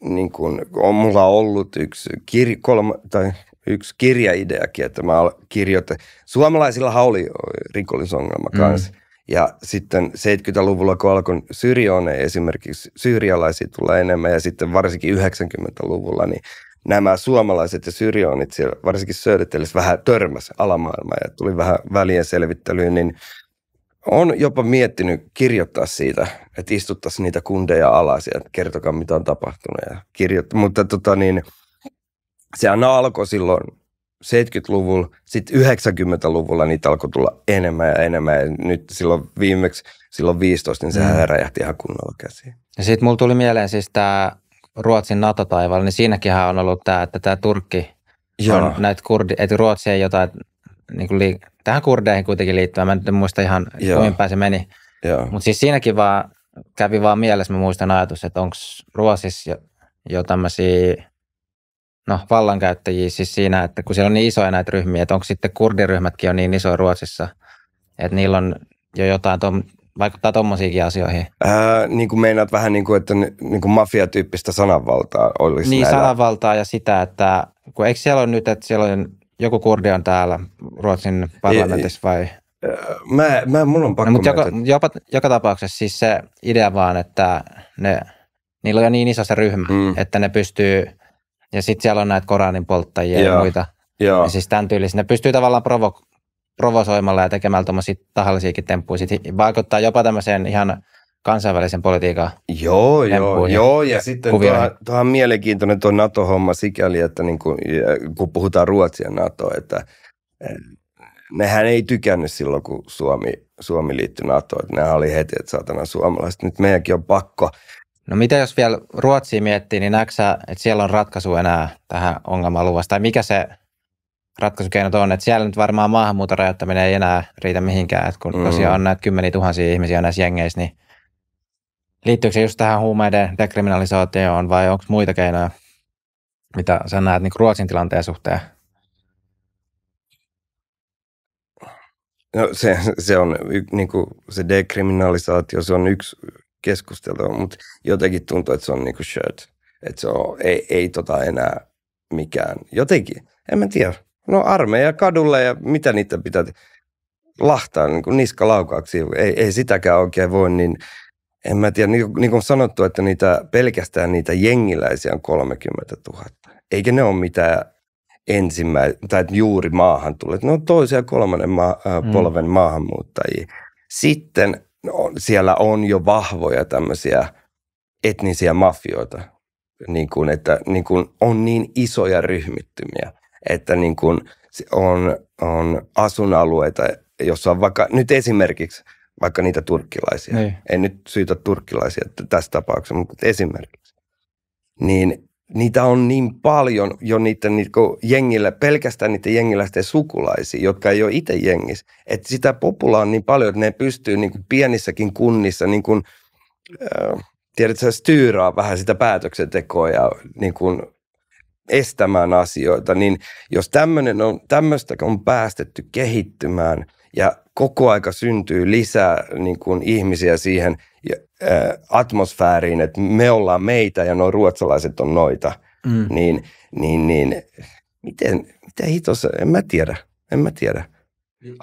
[SPEAKER 2] niin kuin, on mulla ollut yksi, kir, kolma, tai yksi kirjaideakin, että mä kirjoitin. Suomalaisillahan oli rikollisongelma
[SPEAKER 1] Mm.
[SPEAKER 2] kanssa. Ja sitten 70-luvulla, kun alkoi Syrjoone esimerkiksi syyrialaisia tulee enemmän ja sitten varsinkin 90-luvulla, niin nämä suomalaiset ja syrjoonit siellä varsinkin Södertelissä vähän törmäs alamaailmaa ja tuli vähän välien selvittelyyn, niin on jopa miettinyt kirjoittaa siitä, että istuttaisiin niitä kundeja alas ja kertokaa mitä on tapahtunut. Ja kirjoittaa. Mutta tota niin, sehän alkoi silloin 70-luvulla, sitten 90-luvulla niitä alkoi tulla enemmän ja enemmän. Ja nyt silloin viimeksi, silloin 15, niin sehän
[SPEAKER 1] Mm.
[SPEAKER 2] räjähti ihan kunnolla käsiin.
[SPEAKER 1] Ja sitten mulla tuli mieleen siis tämä Ruotsin NATO-taivaalla, niin siinäkin on ollut tämä, että tämä Turkki on näitä kurdi, että Ruotsi ei jotain, niin kuin liik- tähän kurdeihin kuitenkin liittyvää, mä nyt en muista ihan
[SPEAKER 2] Joo.
[SPEAKER 1] kuinka se meni.
[SPEAKER 2] joo.
[SPEAKER 1] Mutta siis siinäkin vaan kävi vaan mielessä, mä muistan ajatus, että onko Ruotsissa jo, jo tämmöisiä no, vallankäyttäjiä siis siinä, että kun siellä on niin isoja näitä ryhmiä, että onko sitten kurdiryhmätkin on niin isoja Ruotsissa, että niillä on jo jotain, tom, vaikuttaa tommosiakin asioihin.
[SPEAKER 2] Ää, niin kuin meinaat vähän niin kuin, että ni- niin kuin mafiatyyppistä sananvaltaa olisi
[SPEAKER 1] Niin
[SPEAKER 2] näillä.
[SPEAKER 1] sananvaltaa ja sitä, että kun eikö siellä ole nyt, että siellä on joku kurdi on täällä Ruotsin parlamentissa vai?
[SPEAKER 2] Mä, mä, mulla on pakko
[SPEAKER 1] No, mutta joka, joka, joka tapauksessa siis se idea vaan, että ne, niillä on jo niin iso se ryhmä,
[SPEAKER 2] mm.
[SPEAKER 1] että ne pystyy, ja sitten siellä on näitä Koranin polttajia
[SPEAKER 2] Joo.
[SPEAKER 1] ja muita,
[SPEAKER 2] Joo.
[SPEAKER 1] ja siis tämän tyylisiä. Ne pystyy tavallaan provo, provosoimalla ja tekemällä tuommoisia tahallisiakin temppuja. Sitten vaikuttaa jopa tämmöiseen ihan kansainvälisen politiikan.
[SPEAKER 2] Joo, joo,
[SPEAKER 1] Temppuihin
[SPEAKER 2] joo. Ja
[SPEAKER 1] ja
[SPEAKER 2] sitten tuohan on mielenkiintoinen tuo NATO-homma sikäli, että niin kuin, kun puhutaan Ruotsia NATO, että eh, nehän ei tykännyt silloin, kun Suomi, Suomi liittyi NATOon. Että nehän oli heti, että saatana suomalaiset. Nyt meidänkin on pakko.
[SPEAKER 1] No mitä jos vielä Ruotsia miettii, niin näetkö sä, että siellä on ratkaisu enää tähän ongelmaan luvassa? Tai mikä se ratkaisukeinot on? Että siellä nyt varmaan maahanmuuton rajoittaminen ei enää riitä mihinkään. Että kun
[SPEAKER 2] Mm.
[SPEAKER 1] tosiaan on näitä kymmeniä tuhansia ihmisiä näissä jengeissä, niin liittyykö se just tähän huumeiden dekriminalisaatioon vai onko muita keinoja, mitä sä näet niin Ruotsin tilanteen suhteen?
[SPEAKER 2] No se, se on niin kuin se dekriminalisaatio, se on yksi keskustelu, mutta jotenkin tuntuu, että se on niin kuin shirt. Että se on, ei, ei tota enää mikään. Jotenkin, en mä tiedä. No armeija kadulle ja mitä niitä pitää te- lahtaa niin kuin niskalaukauksia. Ei, ei sitäkään oikein voi, niin en mä tiedä. Niin, niin kuin sanottu, että niitä, pelkästään niitä jengiläisiä on 30 000. Eikä ne ole mitään ensimmäinen, tai juuri maahan tulleet. Ne on toisen ja kolmannen äh,
[SPEAKER 1] Mm.
[SPEAKER 2] polven maahanmuuttajia. Sitten no, siellä on jo vahvoja tämmöisiä etnisiä mafioita, niin kuin, että niin kuin on niin isoja ryhmittymiä, että niin kuin on, on asuinalueita, jossa on vaikka, nyt esimerkiksi vaikka niitä turkkilaisia.
[SPEAKER 1] Niin.
[SPEAKER 2] En nyt syytä turkkilaisia tässä tapauksessa, mutta esimerkiksi. Niin niitä on niin paljon jo niiden niinku jengillä, pelkästään niiden jengiläisten sukulaisia, jotka ei ole itse jengissä. Että sitä populaa on niin paljon, että ne pystyy niinku pienissäkin kunnissa niin kuin, äh, tiedätkö, styyraa vähän sitä päätöksentekoa ja niin kuin estämään asioita, niin jos tämmöinen on, tämmöistä on päästetty kehittymään ja koko aika syntyy lisää niin kuin ihmisiä siihen atmosfääriin, että me ollaan meitä ja nuo ruotsalaiset on noita,
[SPEAKER 1] Mm.
[SPEAKER 2] niin, niin, niin miten, miten hitossa, en mä tiedä, en mä tiedä.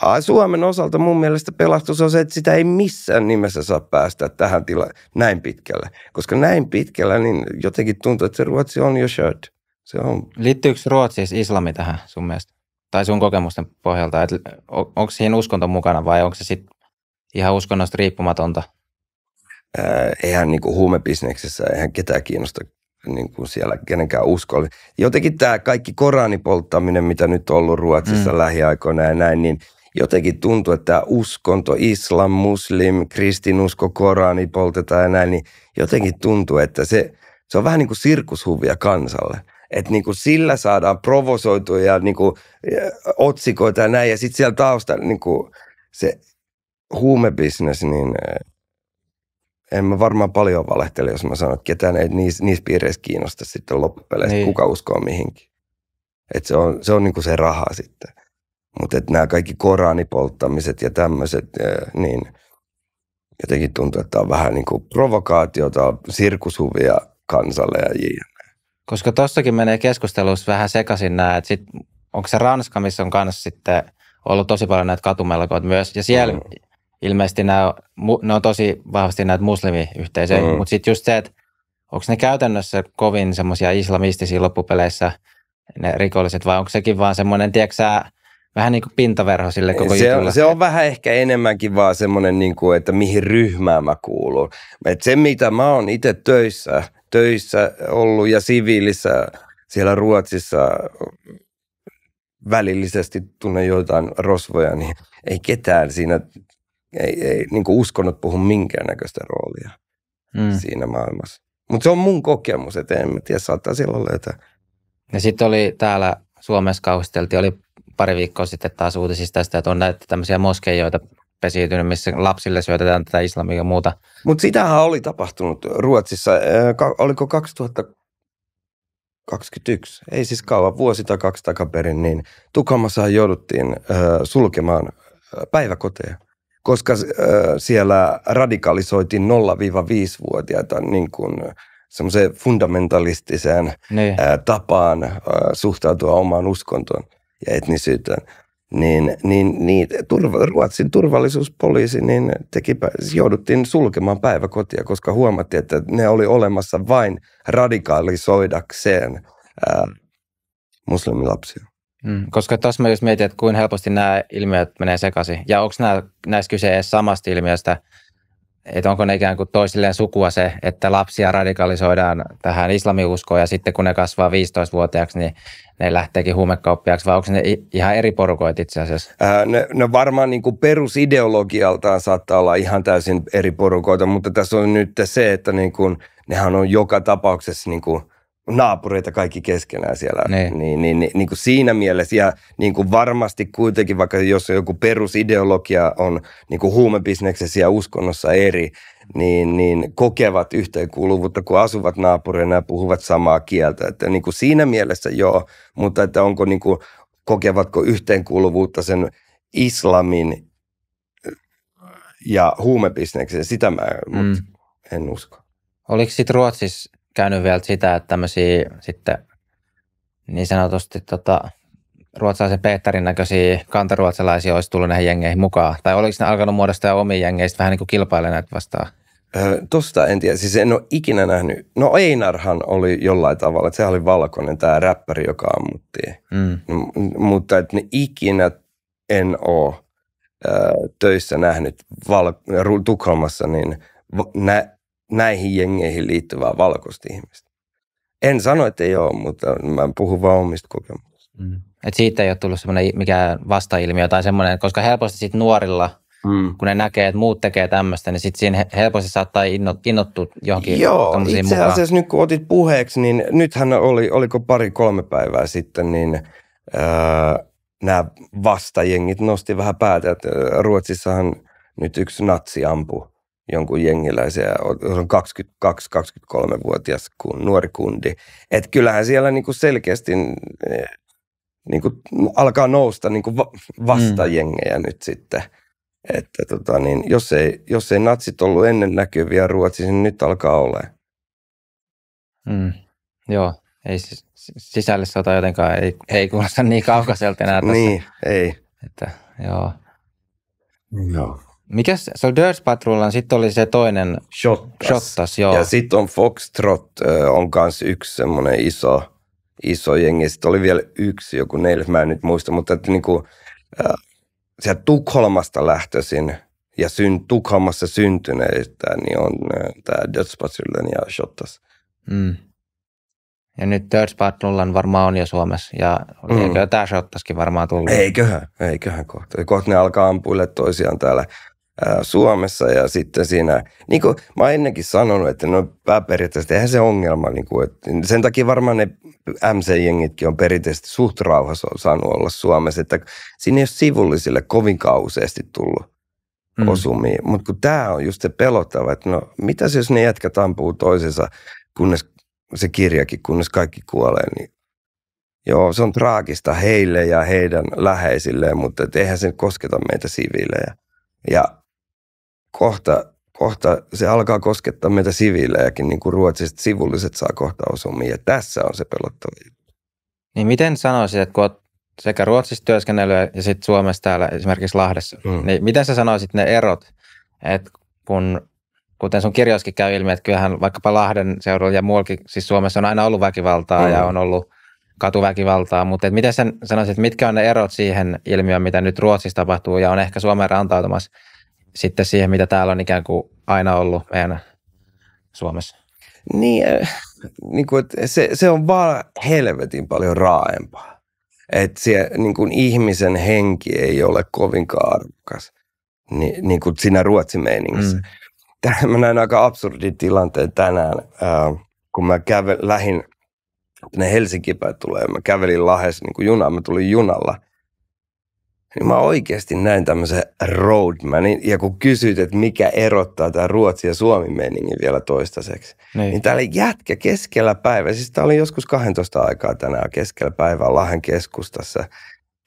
[SPEAKER 2] A, Suomen osalta mun mielestä pelastus on se, että sitä ei missään nimessä saa päästä tähän tila näin pitkälle. Koska näin pitkällä, niin jotenkin tuntuu, että se Ruotsi on jo shirt. Se on,
[SPEAKER 1] Liittyykö Ruotsissa islami tähän sun mielestä? Tai sun kokemusten pohjalta, että on- onko siinä uskonto mukana vai onko se sitten ihan uskonnosta riippumatonta?
[SPEAKER 2] Ää, eihän niin kuin huumebisneksessä, eihän ketään kiinnosta niin kuin siellä kenenkään uskolla. Jotenkin tämä kaikki Koranipolttaminen, mitä nyt on ollut Ruotsissa mm. Lähiaikoina ja näin, niin jotenkin tuntuu, että tämä uskonto, islam, muslim, kristinusko, Korani poltetaan ja näin, niin jotenkin tuntuu, että se, se on vähän niin kuin sirkushuvia kansalle. Että niin kuin sillä saadaan provosoitua ja niin kuin ja otsikoita ja näin, ja sitten siellä taustalla niin kuin se huumebisnes, niin en mä varmaan paljon valehtele, jos mä sanon, että ketään ei niissä, niissä piireissä kiinnosta sitten loppupeleissä, niin. Kuka uskoo mihinkin. Et se on, se on niinku se raha sitten. Mutta nämä kaikki koranipolttamiset ja tämmöiset, niin jotenkin tuntuu, että on vähän niin kuin provokaatiota, sirkushuvia kansalle ja jne.
[SPEAKER 1] Koska tossakin menee keskustelussa vähän sekaisin nämä, että sit, onko se Ranska, missä on kanssa sitten ollut tosi paljon näitä katumelkoita myös, ja siellä
[SPEAKER 2] Mm.
[SPEAKER 1] Ilmeisesti nämä, ne on tosi vahvasti näitä muslimiyhteisöjä,
[SPEAKER 2] Mm.
[SPEAKER 1] mutta sitten just se, että onko ne käytännössä kovin semmoisia islamistisia loppupeleissä ne rikolliset, vai onko sekin vaan semmoinen, tiedätkö vähän niin kuin pintaverho sille koko
[SPEAKER 2] se,
[SPEAKER 1] jutulle?
[SPEAKER 2] on, se on vähän ehkä enemmänkin vaan semmoinen, niin kuin, että mihin ryhmään mä kuulun. Et se, mitä mä oon itse töissä, töissä ollut ja siviilissä siellä Ruotsissa välillisesti tunnen joitain rosvoja, niin ei ketään siinä, ei, ei niin kuin uskonnot puhu minkäännäköistä roolia
[SPEAKER 1] mm.
[SPEAKER 2] siinä maailmassa. Mutta se on mun kokemus, että en mä tiedä, saattaa siellä olla jotain.
[SPEAKER 1] Ja sitten oli täällä Suomessa kauhisteltiin, oli pari viikkoa sitten taas uutisista tästä, että on näitä tämmöisiä moskeijoita pesiytynyt, missä lapsille syötetään tätä islamia ja muuta.
[SPEAKER 2] Mutta sitähän oli tapahtunut Ruotsissa, äh, ka- oliko 2021, ei siis kauan, vuosi tai kaksi takaperin, niin Tukholmassa jouduttiin äh, sulkemaan äh, päiväkoteja, koska äh, siellä radikalisoitiin 0-5-vuotiaita niin kuin semmoiseen fundamentalistiseen
[SPEAKER 1] Niin.
[SPEAKER 2] ää, tapaan ää, suhtautua omaan uskontoon. ja etnisyyteen, niin, niin, niin turva, Ruotsin turvallisuuspoliisi niin teki, jouduttiin sulkemaan päiväkotia, koska huomattiin, että ne oli olemassa vain radikalisoidakseen ää, muslimilapsia.
[SPEAKER 1] Mm, koska tuossa mä just mietin, että kuinka helposti nämä ilmiöt menee sekaisin. Ja onko näissä kyse edes samasta ilmiöstä, että onko ne ikään kuin toisilleen sukua se, että lapsia radikalisoidaan tähän islamiuskoon ja sitten kun ne kasvaa 15-vuotiaaksi, niin ne lähteekin huumekauppiaksi, vai onko ne ihan eri porukoit itse asiassa?
[SPEAKER 2] Ää, ne, ne varmaan niin kuin perusideologialtaan saattaa olla ihan täysin eri porukoita, mutta tässä on nyt se, että niin kuin, nehän on joka tapauksessa niin kuin – naapureita kaikki keskenään siellä. Ne. Niin, niin, niin, niin kuin siinä mielessä ja niin kuin varmasti kuitenkin, vaikka jos joku perusideologia on niin kuin huumebisneksessä ja uskonnossa eri, niin, niin kokevat yhteenkuuluvuutta, kun asuvat naapureina ja puhuvat samaa kieltä. Että niin kuin siinä mielessä joo, mutta että onko niin kuin, kokevatko yhteenkuuluvuutta sen islamin ja huumebisneksen, sitä mä mm. en usko.
[SPEAKER 1] Oliko sitten Ruotsissa käynyt vielä sitä, että tämmöisiä sitten niin sanotusti tota, ruotsalaisen Peterin näköisiä kantaruotsalaisia olisi tullut näihin jengeihin mukaan? Tai oliko ne alkanut muodostaa omia jengeistä vähän niin kuin kilpailemaan näitä vastaan?
[SPEAKER 2] Öö, tosta en tiedä. Siis en ole ikinä nähnyt. No Einarhan oli jollain tavalla, että se oli valkoinen tämä räppäri, joka ammuttiin. Mm. M- mutta että ne ikinä en ole öö, töissä nähnyt val- Tukholmassa, niin nä- näihin jengeihin liittyvää valkoista ihmistä. En sano, että ei ole, mutta mä puhun vaan omista kokemuksista. Mm.
[SPEAKER 1] Et siitä ei ole tullut semmoinen mikään vastailmiö tai semmoinen, koska helposti sit nuorilla, mm. kun ne näkee, että muut tekee tämmöistä, niin sitten siinä helposti saattaa innottua johonkin
[SPEAKER 2] Joo, itse asiassa mukaan. nyt kun otit puheeksi, niin nythän oli, oliko pari-kolme päivää sitten, niin öö, nämä vastajengit nosti vähän päätä, että Ruotsissahan nyt yksi natsi ampui jonkun jengiläisen on 22-23-vuotias nuori kundi. Että kyllähän siellä niinku selkeästi eh, niinku alkaa nousta niinku vastajengejä mm. nyt sitten. Että tota niin, jos, ei, jos ei natsit ollut ennen näkyviä Ruotsissa, niin nyt alkaa olla.
[SPEAKER 1] Mm. Joo, ei siis sisällissota jotenkaan ei, ei kuulosta niin kaukaiselta enää tässä.
[SPEAKER 2] niin, ei.
[SPEAKER 1] Että, joo.
[SPEAKER 2] Joo.
[SPEAKER 1] Mikäs, se oli Dirt Patrollan, sitten oli se toinen
[SPEAKER 2] Shottas.
[SPEAKER 1] Shottas joo.
[SPEAKER 2] Ja sitten on Foxtrot, on kanssa yksi semmoinen iso, iso jengi. Sitten oli vielä yksi, joku neljäs, mä en nyt muista, mutta että niinku, äh, sieltä Tukholmasta lähtöisin ja syn, Tukholmassa syntyneistä, niin on äh, tämä Dödspatrullen ja Shottas. Mm.
[SPEAKER 1] Ja nyt Third Patrollan varmaan on jo Suomessa, ja mm. eikö tämä Shottaskin varmaan tullut?
[SPEAKER 2] Eiköhän, eiköhän kohta. Kohta ne alkaa ampuille toisiaan täällä Suomessa ja sitten siinä, niin kuin mä oon ennenkin sanonut, että no pääperiaatteessa eihän se ongelma, niin kuin, että sen takia varmaan ne MC-jengitkin on perinteisesti suht rauhassa saanut olla Suomessa, että siinä ei ole sivullisille kovin kauseasti tullut mm. osumia, mutta kun tämä on just se pelottava, että no mitäs jos ne jätkät ampuu toisensa, kunnes se kirjakin, kunnes kaikki kuolee, niin Joo, se on traagista heille ja heidän läheisilleen, mutta eihän se kosketa meitä siviilejä. Ja kohta, kohta se alkaa koskettaa meitä siviilejäkin, niin kuin ruotsiset sivulliset saa kohta osumia. Ja tässä on se pelottava
[SPEAKER 1] Niin miten sanoisit, että kun olet sekä Ruotsissa työskennellyt ja sitten Suomessa täällä esimerkiksi Lahdessa, mm. niin miten sä sanoisit ne erot, että kun kuten sun kirjoissakin käy ilmi, että kyllähän vaikkapa Lahden seudulla ja muuallakin, siis Suomessa on aina ollut väkivaltaa mm. ja on ollut katuväkivaltaa, mutta et miten sen sanoisit, mitkä on ne erot siihen ilmiöön, mitä nyt Ruotsissa tapahtuu ja on ehkä Suomeen rantautumassa sitten siihen, mitä täällä on ikään kuin aina ollut meidän Suomessa?
[SPEAKER 2] Niin, äh, niin kuin, että se, se on vaan helvetin paljon raaempaa. Että niin kuin ihmisen henki ei ole kovinkaan arvokas niin, niin kuin siinä ruotsin meiningissä. Mm. Tähän mä näin aika absurdin tilanteen tänään, äh, kun mä kävin, lähin ne Helsinki päin tulee. Mä kävelin Lahes niin kuin junaan, mä tulin junalla – niin mä oikeasti näin tämmöisen roadmanin, ja kun kysyt, että mikä erottaa tämä Ruotsi ja Suomi meningin vielä toistaiseksi, niin, niin täällä jätkä keskellä päivää, siis tää oli joskus 12 aikaa tänään keskellä päivää Lahden keskustassa,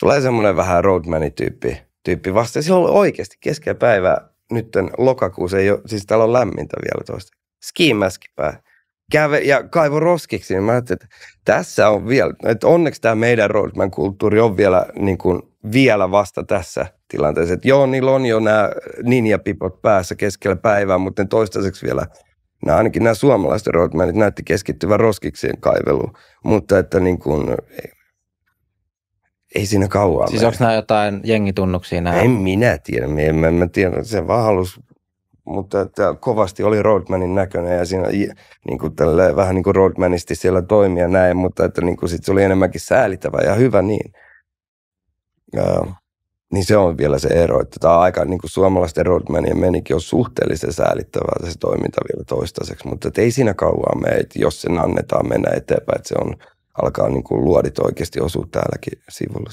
[SPEAKER 2] tulee semmoinen vähän roadmani-tyyppi tyyppi vasta. Silloin oli oikeasti keskellä päivää, nyt lokakuussa ei ole, siis täällä on lämmintä vielä toista. Skimäski pää. Käve ja kaivo roskiksi, niin mä ajattelin, että tässä on vielä, että onneksi tämä meidän roadman-kulttuuri on vielä, niin kuin, vielä vasta tässä tilanteessa. Että joo, niillä on jo nämä ninjapipot päässä keskellä päivää, mutta ne toistaiseksi vielä, nämä, ainakin nämä suomalaiset roadmanit näytti keskittyvän roskiksien kaiveluun, mutta että niin kuin, ei, ei siinä kauan
[SPEAKER 1] Siis onko nämä jotain jengitunnuksia? Nämä?
[SPEAKER 2] En minä tiedä, en mä, mä tiedä, se vaan halusi mutta että kovasti oli Roadmanin näköinen ja siinä niin kuin tälle, vähän niin kuin Roadmanisti siellä toimia näin, mutta että niin kuin sit se oli enemmänkin säälittävä ja hyvä niin. Ja, niin se on vielä se ero, että tämä aika niin kuin suomalaisten Roadmanien menikin on suhteellisen säälittävää se toiminta vielä toistaiseksi, mutta ei siinä kauan mene, että jos sen annetaan mennä eteenpäin, että se on, alkaa niin kuin luodit oikeasti osua täälläkin sivulla.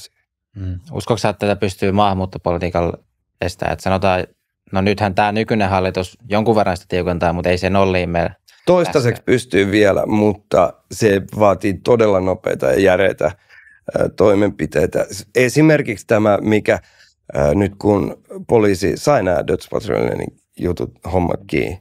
[SPEAKER 1] Mm. Uskotko että tätä pystyy maahanmuuttopolitiikalla estämään? Että sanotaan, No nythän tämä nykyinen hallitus jonkun verran sitä tiukentaa, mutta ei se nolliin mene.
[SPEAKER 2] Toistaiseksi pystyy vielä, mutta se vaatii todella nopeita ja järeitä toimenpiteitä. Esimerkiksi tämä, mikä nyt kun poliisi sai nämä Dödspatrullen jutut hommat kiinni,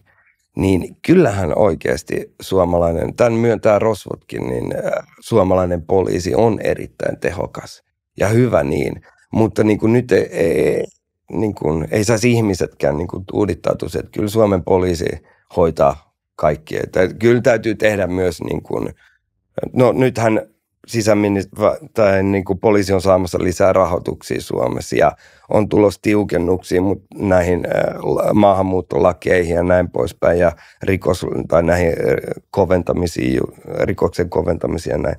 [SPEAKER 2] niin kyllähän oikeasti suomalainen, tämän myöntää Rosvotkin, niin suomalainen poliisi on erittäin tehokas ja hyvä niin. Mutta niin kuin nyt ei, ei, niin kuin, ei saisi ihmisetkään niin kuin tuudittautua, että kyllä Suomen poliisi hoitaa kaikki. Että kyllä täytyy tehdä myös, niin kuin, no nythän sisäministeri tai niin kuin poliisi on saamassa lisää rahoituksia Suomessa ja on tulos tiukennuksia näihin äh, maahanmuuttolakeihin ja näin poispäin ja rikos, tai näihin äh, koventamisiin, rikoksen koventamisiin ja näin.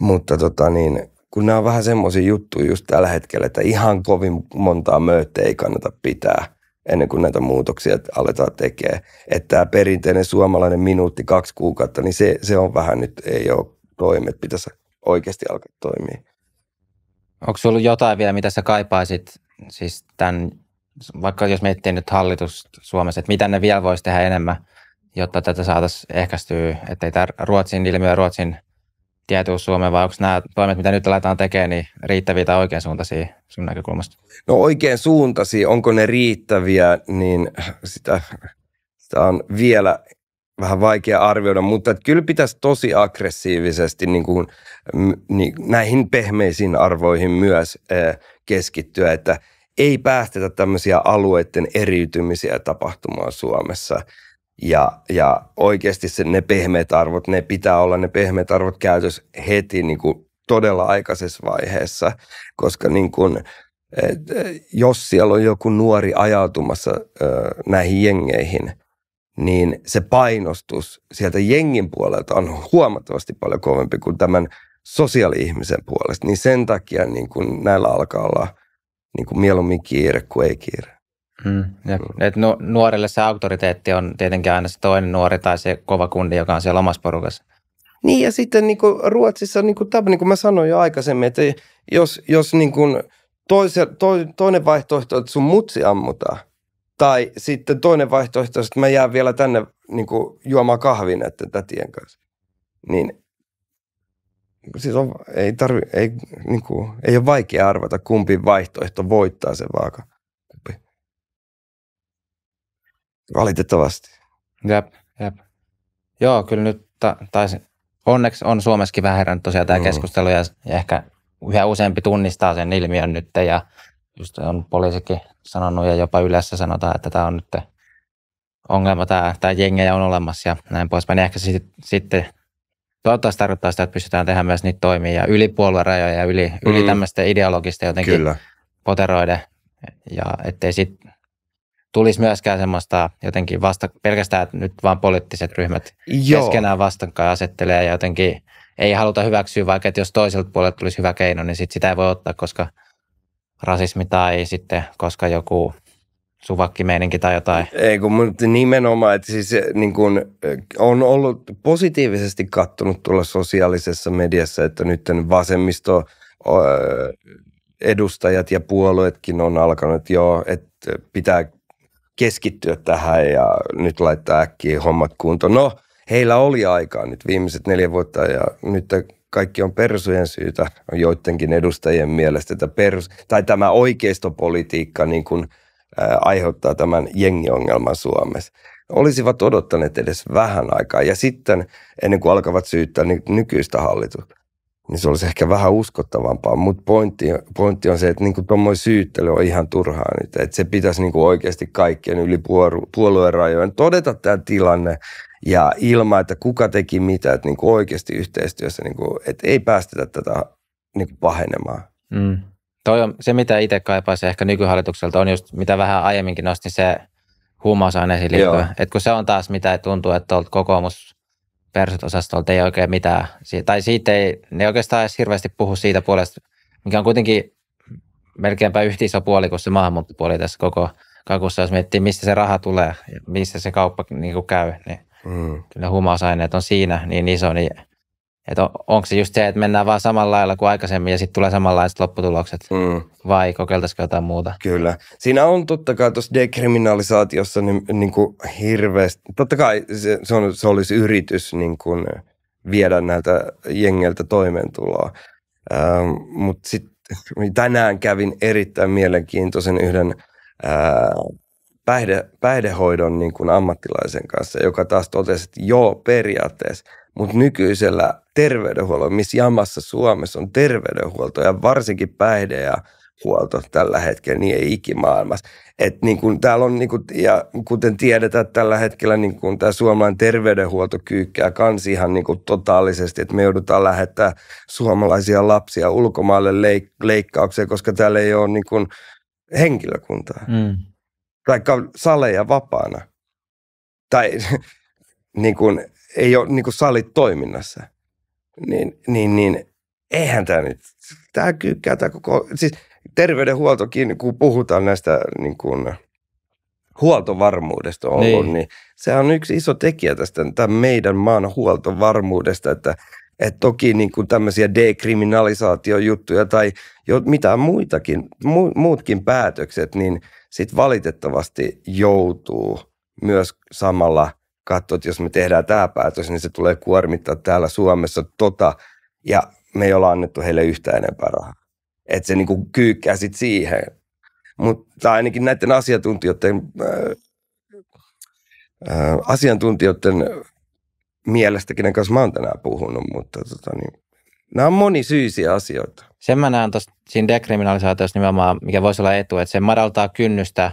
[SPEAKER 2] Mutta tota niin, kun nämä on vähän semmoisia juttuja just tällä hetkellä, että ihan kovin montaa mööttä ei kannata pitää ennen kuin näitä muutoksia aletaan tekemään. Että tämä perinteinen suomalainen minuutti, kaksi kuukautta, niin se, se on vähän nyt, ei ole toimi, että pitäisi oikeasti alkaa toimia.
[SPEAKER 1] Onko sinulla jotain vielä, mitä sä kaipaisit, siis tämän, vaikka jos miettii nyt hallitus Suomessa, että mitä ne vielä voisi tehdä enemmän, jotta tätä saataisiin ehkäistyä, ettei tämä Ruotsin ilmiö, Ruotsin tietyys Suomeen, vai onko nämä toimet, mitä nyt aletaan tekemään, niin riittäviä tai oikein suuntaisia sun näkökulmasta?
[SPEAKER 2] No oikein suuntaisia, onko ne riittäviä, niin sitä, sitä on vielä vähän vaikea arvioida, mutta että kyllä pitäisi tosi aggressiivisesti niin kuin, niin näihin pehmeisiin arvoihin myös keskittyä, että ei päästetä tämmöisiä alueiden eriytymisiä tapahtumaan Suomessa – ja, ja oikeasti se, ne pehmeät arvot, ne pitää olla ne pehmeät arvot käytössä heti niin kuin todella aikaisessa vaiheessa, koska niin kuin, et, jos siellä on joku nuori ajautumassa ö, näihin jengeihin, niin se painostus sieltä jengin puolelta on huomattavasti paljon kovempi kuin tämän sosiaali-ihmisen puolesta. Niin sen takia niin kuin näillä alkaa olla niin kuin mieluummin kiire kuin ei kiire.
[SPEAKER 1] Mm, Et nu, nuorille se auktoriteetti on tietenkin aina se toinen nuori tai se kova kundi, joka on siellä omassa porukassa.
[SPEAKER 2] Niin ja sitten niin kuin Ruotsissa, niin kuin, niin kuin mä sanoin jo aikaisemmin, että jos, jos niin kuin toise, to, toinen vaihtoehto on, että sun mutsi ammutaan, tai sitten toinen vaihtoehto, että mä jään vielä tänne niin kuin juomaan kahvin näiden tätien kanssa, niin siis on, ei, tarvi, ei, niin kuin, ei ole vaikea arvata, kumpi vaihtoehto voittaa sen vaaka. Valitettavasti.
[SPEAKER 1] Jep, jep. Joo, kyllä nyt ta- taisi, onneksi on Suomessakin vähän herännyt tosiaan tämä mm. keskustelu ja, ja ehkä yhä useampi tunnistaa sen ilmiön nyt ja just on poliisikin sanonut ja jopa yleensä sanotaan, että tämä on nyt ongelma, tämä, tämä jengejä on olemassa ja näin poispäin. Niin ehkä sitten, sitten toivottavasti tarkoittaa sitä, että pystytään tehdä myös niitä toimia ja yli puoluerajoja ja yli, mm. yli tämmöistä ideologista jotenkin Kyllä. poteroiden ja ettei sitten tulisi myöskään semmoista jotenkin vasta, pelkästään, että nyt vaan poliittiset ryhmät Joo. keskenään vastakkain asettelee ja jotenkin ei haluta hyväksyä, vaikka että jos toiselta puolelta tulisi hyvä keino, niin sit sitä ei voi ottaa, koska rasismi tai sitten koska joku suvakkimeininki tai jotain.
[SPEAKER 2] Ei kun nimenomaan, että siis niin kun, on ollut positiivisesti kattonut tuolla sosiaalisessa mediassa, että nyt vasemmisto edustajat ja puolueetkin on alkanut jo, että pitää keskittyä tähän ja nyt laittaa äkkiä hommat kuntoon. No, heillä oli aikaa nyt viimeiset neljä vuotta ja nyt kaikki on persujen syytä joidenkin edustajien mielestä, että pers, tai tämä oikeistopolitiikka niin kuin ää, aiheuttaa tämän jengiongelman Suomessa. Olisivat odottaneet edes vähän aikaa ja sitten ennen kuin alkavat syyttää niin nykyistä hallitusta, niin se olisi ehkä vähän uskottavampaa. Mutta pointti, pointti on se, että niinku tuommoinen syyttely on ihan turhaa nyt. Että se pitäisi niinku oikeasti kaikkien yli puolueen rajojen todeta tämä tilanne ja ilman, että kuka teki mitä, että niinku oikeasti yhteistyössä, niinku, että ei päästetä tätä niinku pahenemaan. Mm.
[SPEAKER 1] Toi on, se, mitä itse kaipaisin ehkä nykyhallitukselta, on just, mitä vähän aiemminkin nostin, se huumausaineisiin liittyen. Että kun se on taas mitä tuntuu, että tuolta kokoomus persut-osastolta ei oikein mitään, tai siitä ei, ne oikeastaan edes hirveästi puhu siitä puolesta, mikä on kuitenkin melkeinpä yhtä iso puoli kuin se maahanmuuttopuoli tässä koko kakussa, jos miettii, mistä se raha tulee ja missä se kauppa niin kuin käy, niin mm. kyllä huumausaineet on siinä niin iso, niin että on, onko se just se, että mennään vaan samalla lailla kuin aikaisemmin ja sitten tulee samanlaiset lopputulokset mm. vai kokeiltaisiko jotain muuta?
[SPEAKER 2] Kyllä. Siinä on totta kai tuossa dekriminalisaatiossa niin, niin kuin hirveästi, totta kai se, se, on, se olisi yritys niin kuin viedä näiltä jengeltä toimeentuloa. Ähm, Mutta sitten tänään kävin erittäin mielenkiintoisen yhden ää, päihde, päihdehoidon niin kuin ammattilaisen kanssa, joka taas totesi, että joo, periaatteessa, mutta nykyisellä terveydenhuollolla, missä jamassa Suomessa on terveydenhuolto ja varsinkin päihde ja huolto tällä hetkellä, niin ei ikimaailmassa. Et niin kuin täällä on, niin kuin, ja kuten tiedetään tällä hetkellä, niin kuin tämä suomalainen terveydenhuolto kyykkää kans ihan niin kuin totaalisesti, että me joudutaan lähettää suomalaisia lapsia ulkomaille leik- leikkaukseen, koska täällä ei ole niin kuin henkilökuntaa. Mm. Tai saleja vapaana. Tai niin kuin, ei ole niin kuin salit toiminnassa. Niin, niin, niin eihän tämä nyt, tämä kyykkää tämä koko, siis terveydenhuoltokin, kun puhutaan näistä niin kuin, huoltovarmuudesta ollut, niin. niin se on yksi iso tekijä tästä tämän meidän maan huoltovarmuudesta, että et toki niin kuin tämmöisiä dekriminalisaatiojuttuja tai jo, mitään muitakin, mu, muutkin päätökset, niin sitten valitettavasti joutuu myös samalla katsoa, että jos me tehdään tämä päätös, niin se tulee kuormittaa täällä Suomessa tota, ja me ei olla annettu heille yhtään enempää rahaa. Että se niinku kyykkää sit siihen. Mutta ainakin näiden asiantuntijoiden, äh, äh, asiantuntijoiden mielestä, kenen kanssa mä oon tänään puhunut, mutta tota, niin, nämä on monisyisiä asioita.
[SPEAKER 1] Sen mä näen tuossa siinä dekriminalisaatiossa nimenomaan, mikä voisi olla etu, että se madaltaa kynnystä,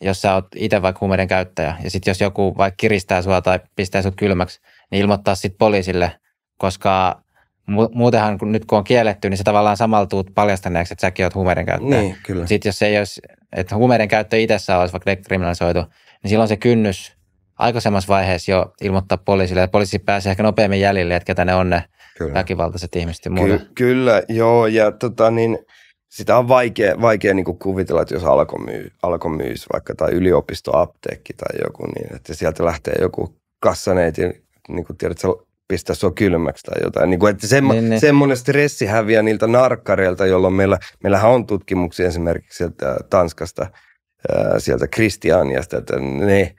[SPEAKER 1] jos sä oot itse vaikka huumeiden käyttäjä. Ja sitten jos joku vaikka kiristää sua tai pistää sut kylmäksi, niin ilmoittaa sitten poliisille, koska muutenhan kun nyt kun on kielletty, niin se tavallaan samalla tuut paljastaneeksi, että säkin oot huumeiden käyttäjä.
[SPEAKER 2] Niin, kyllä.
[SPEAKER 1] Sitten jos se ei olisi, että huumeiden käyttö itsessään olisi vaikka dekriminalisoitu, niin silloin se kynnys aikaisemmassa vaiheessa jo ilmoittaa poliisille, että poliisi pääsee ehkä nopeammin jäljille, että ketä ne on ne kyllä. väkivaltaiset ihmiset ja muuta.
[SPEAKER 2] Ky- kyllä, joo, ja tota niin, sitä on vaikea, vaikea niin kuin kuvitella, että jos alko, myy, alko myys vaikka tai yliopistoapteekki tai joku, niin että sieltä lähtee joku kassaneiti, niin kuin tiedät, se pistää sua kylmäksi tai jotain. Niin kuin, että semmo, niin, niin. semmoinen stressi häviää niiltä narkkareilta, jolloin meillä, meillähän on tutkimuksia esimerkiksi sieltä Tanskasta, sieltä Kristianiasta, että ne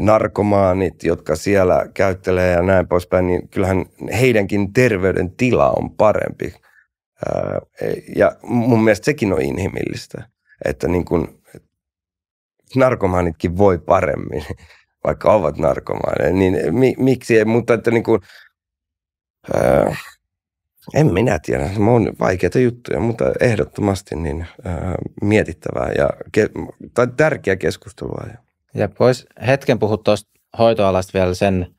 [SPEAKER 2] narkomaanit, jotka siellä käyttelee ja näin poispäin, niin kyllähän heidänkin terveyden tila on parempi. Ja mun mielestä sekin on inhimillistä, että niin kuin narkomaanitkin voi paremmin, vaikka ovat narkomaaneja, niin mi, miksi ei, mutta että niin kuin, ää, en minä tiedä, mä on vaikeita juttuja, mutta ehdottomasti niin ää, mietittävää ja ke, tai tärkeä keskustelua.
[SPEAKER 1] Ja vois hetken puhua tuosta hoitoalasta vielä sen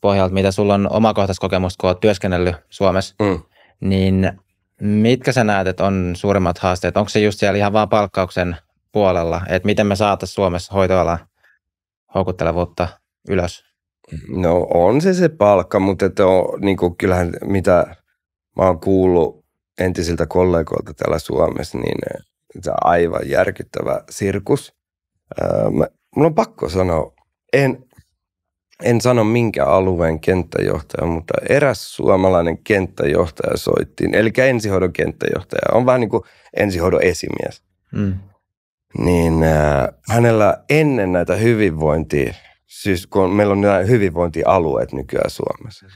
[SPEAKER 1] pohjalta, mitä sulla on omakohtaiskokemusta, kun olet työskennellyt Suomessa, mm. niin mitkä sä näet, että on suurimmat haasteet? Onko se just siellä ihan vaan palkkauksen puolella, että miten me saataisiin Suomessa hoitoala houkuttelevuutta ylös?
[SPEAKER 2] No on se se palkka, mutta että on, niin kuin, kyllähän mitä mä oon kuullut entisiltä kollegoilta täällä Suomessa, niin se on aivan järkyttävä sirkus. mä, Mulla on pakko sanoa, en, en sano minkä alueen kenttäjohtaja, mutta eräs suomalainen kenttäjohtaja soittiin, eli ensihoidon kenttäjohtaja, on vähän niin kuin ensihoidon esimies. Mm. Niin äh, hänellä ennen näitä hyvinvointia, siis kun meillä on nämä hyvinvointialueet nykyään Suomessa,